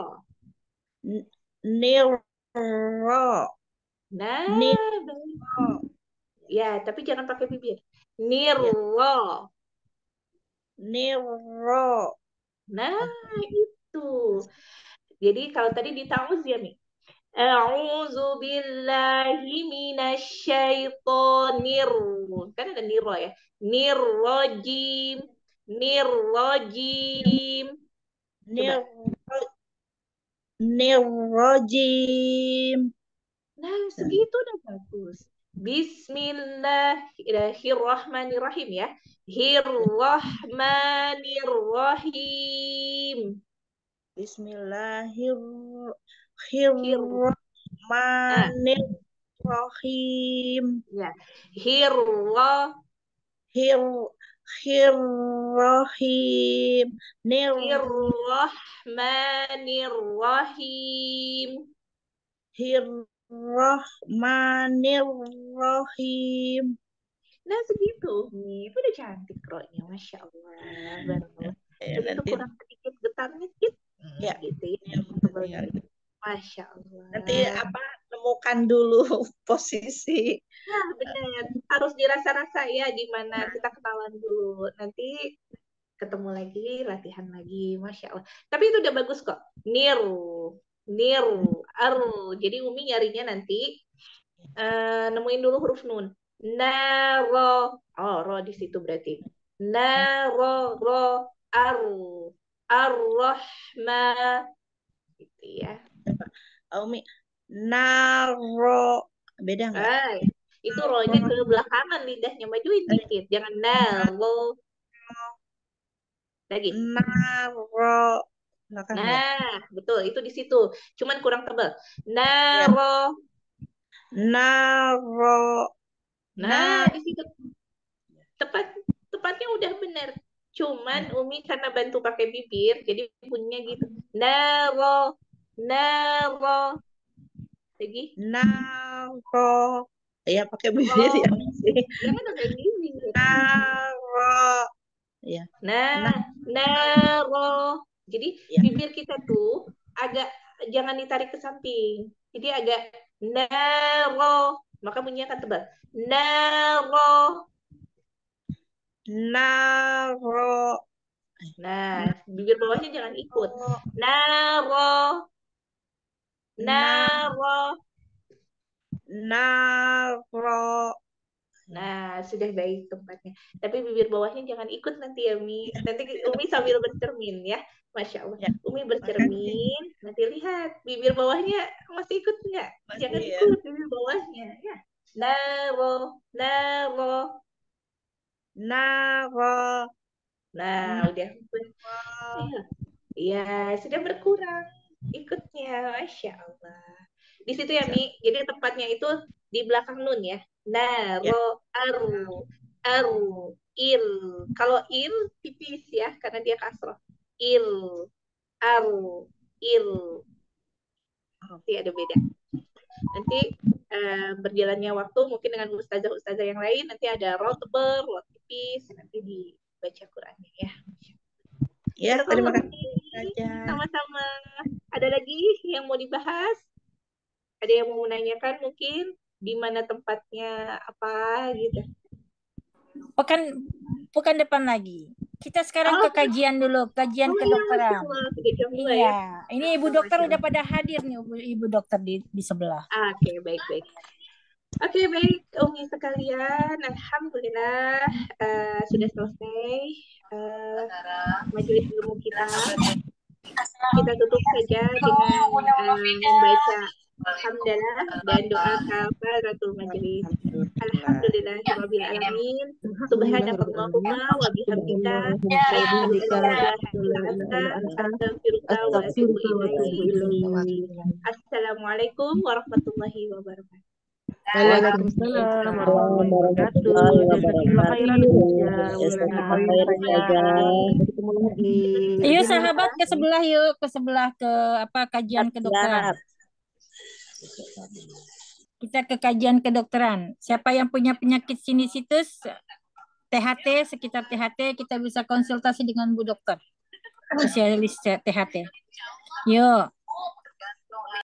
N- Niro. Nah, baik. Ya, tapi jangan pakai bibir. Nirro. Niro. Nah, itu. Jadi kalau tadi di ta'uz ya, Mi. A'udzu billahi minasyaitonir. Kan ada niro ya. Nirrojim. Nirrojim. Niro. Nirrojim. Nah, segitu udah bagus. Bismillahirrahmanirrahim ya. Hirrahmanirrahim. Bismillahirrahmanirrahim. Ya. Hirra Hir Hirrahim. Nir Hirrahmanirrahim. Hirrahmanirrahim. Nah segitu nih, udah cantik rohnya, masya Allah, barakallah. Ya, nanti kurang sedikit getarnya dikit, ya, gitu ya, ya, ya. Masya Allah. Nanti apa temukan dulu posisi. Nah benar, harus dirasa-rasa ya di mana kita kenalan dulu. Nanti ketemu lagi, latihan lagi, masya Allah. Tapi itu udah bagus kok. Niru, niru, aru. Jadi Umi nyarinya nanti eh, nemuin dulu huruf nun. Naro, oh ro di situ berarti. Naro, ro, aru, arrohma, gitu ya. Umi naro beda nggak? Ah, itu rohnya ke belakangan lidahnya majuin dikit. Jangan naro. Lagi. Naro belakang ya. Nah, betul. Itu di situ. Cuman kurang tebal. Naro. Naro Nah, di situ. Tepat tepatnya udah benar. Cuman Umi karena bantu pakai bibir, jadi bunyinya gitu. Naro. Naro. Lagi. naro ya pakai bibir ya Jangan pakai bibir. naro ya Nah, naro. Jadi Ya. bibir kita tuh agak jangan ditarik ke samping. Jadi agak naro. Maka bunyinya akan tebal. Naro. naro Nah, bibir bawahnya jangan ikut. Naro. Naro. naro Nah, sudah baik tempatnya. Tapi bibir bawahnya jangan ikut nanti ya, Umi. Nanti Umi sambil bercermin ya. Masya Allah. Ya. Umi bercermin. Nanti lihat bibir bawahnya masih ikut nggak? Masih, Jangan ya. ikut bibir bawahnya. Ya. Naro, naro. naro Nah, udah. Iya. Iya, sudah berkurang ikutnya. Masya Allah. Di situ ya, Mi. Jadi tempatnya itu di belakang nun ya. Naro, aru, aru, il. Kalau il tipis ya, karena dia kasroh. Il, aru, il. Nanti ada beda. Nanti eh, berjalannya waktu mungkin dengan ustazah-ustazah yang lain nanti ada ro tebel, ro tipis, nanti dibaca Qurannya ya. ya terima kasih Sama-sama. Ada lagi yang mau dibahas? Ada yang mau menanyakan mungkin di mana tempatnya apa gitu. Pekan pekan depan lagi. Kita sekarang Oh, ke kajian dulu, kajian Oh iya, kedokteran. betul. Tiga jam dua ya. Iya, ini ibu dokter udah pada hadir nih, ibu, ibu dokter di di sebelah. Ah, Oke, baik, baik. Oke, baik, Umi sekalian. Alhamdulillah eh, sudah selesai eh, majelis ilmu kita. Kita tutup saja dengan eh, membaca hamdalah dan doa kafaratul majelis. Alhamdulillahirabbil alamin. Subhanakallahumma wa bihamdika asyhadu an la ilaha illa anta astaghfiruka wa atubu ilaik. Assalamualaikum warahmatullahi wabarakatuh. Waalaikumsalam warahmatullahi wabarakatuh. Yuk sahabat ke sebelah yuk, ke sebelah ke apa kajian kedokteran. Kita ke kajian kedokteran. Siapa yang punya penyakit sinusitis, THT, sekitar THT, kita bisa konsultasi dengan Bu Dokter. Spesialis THT. Yuk.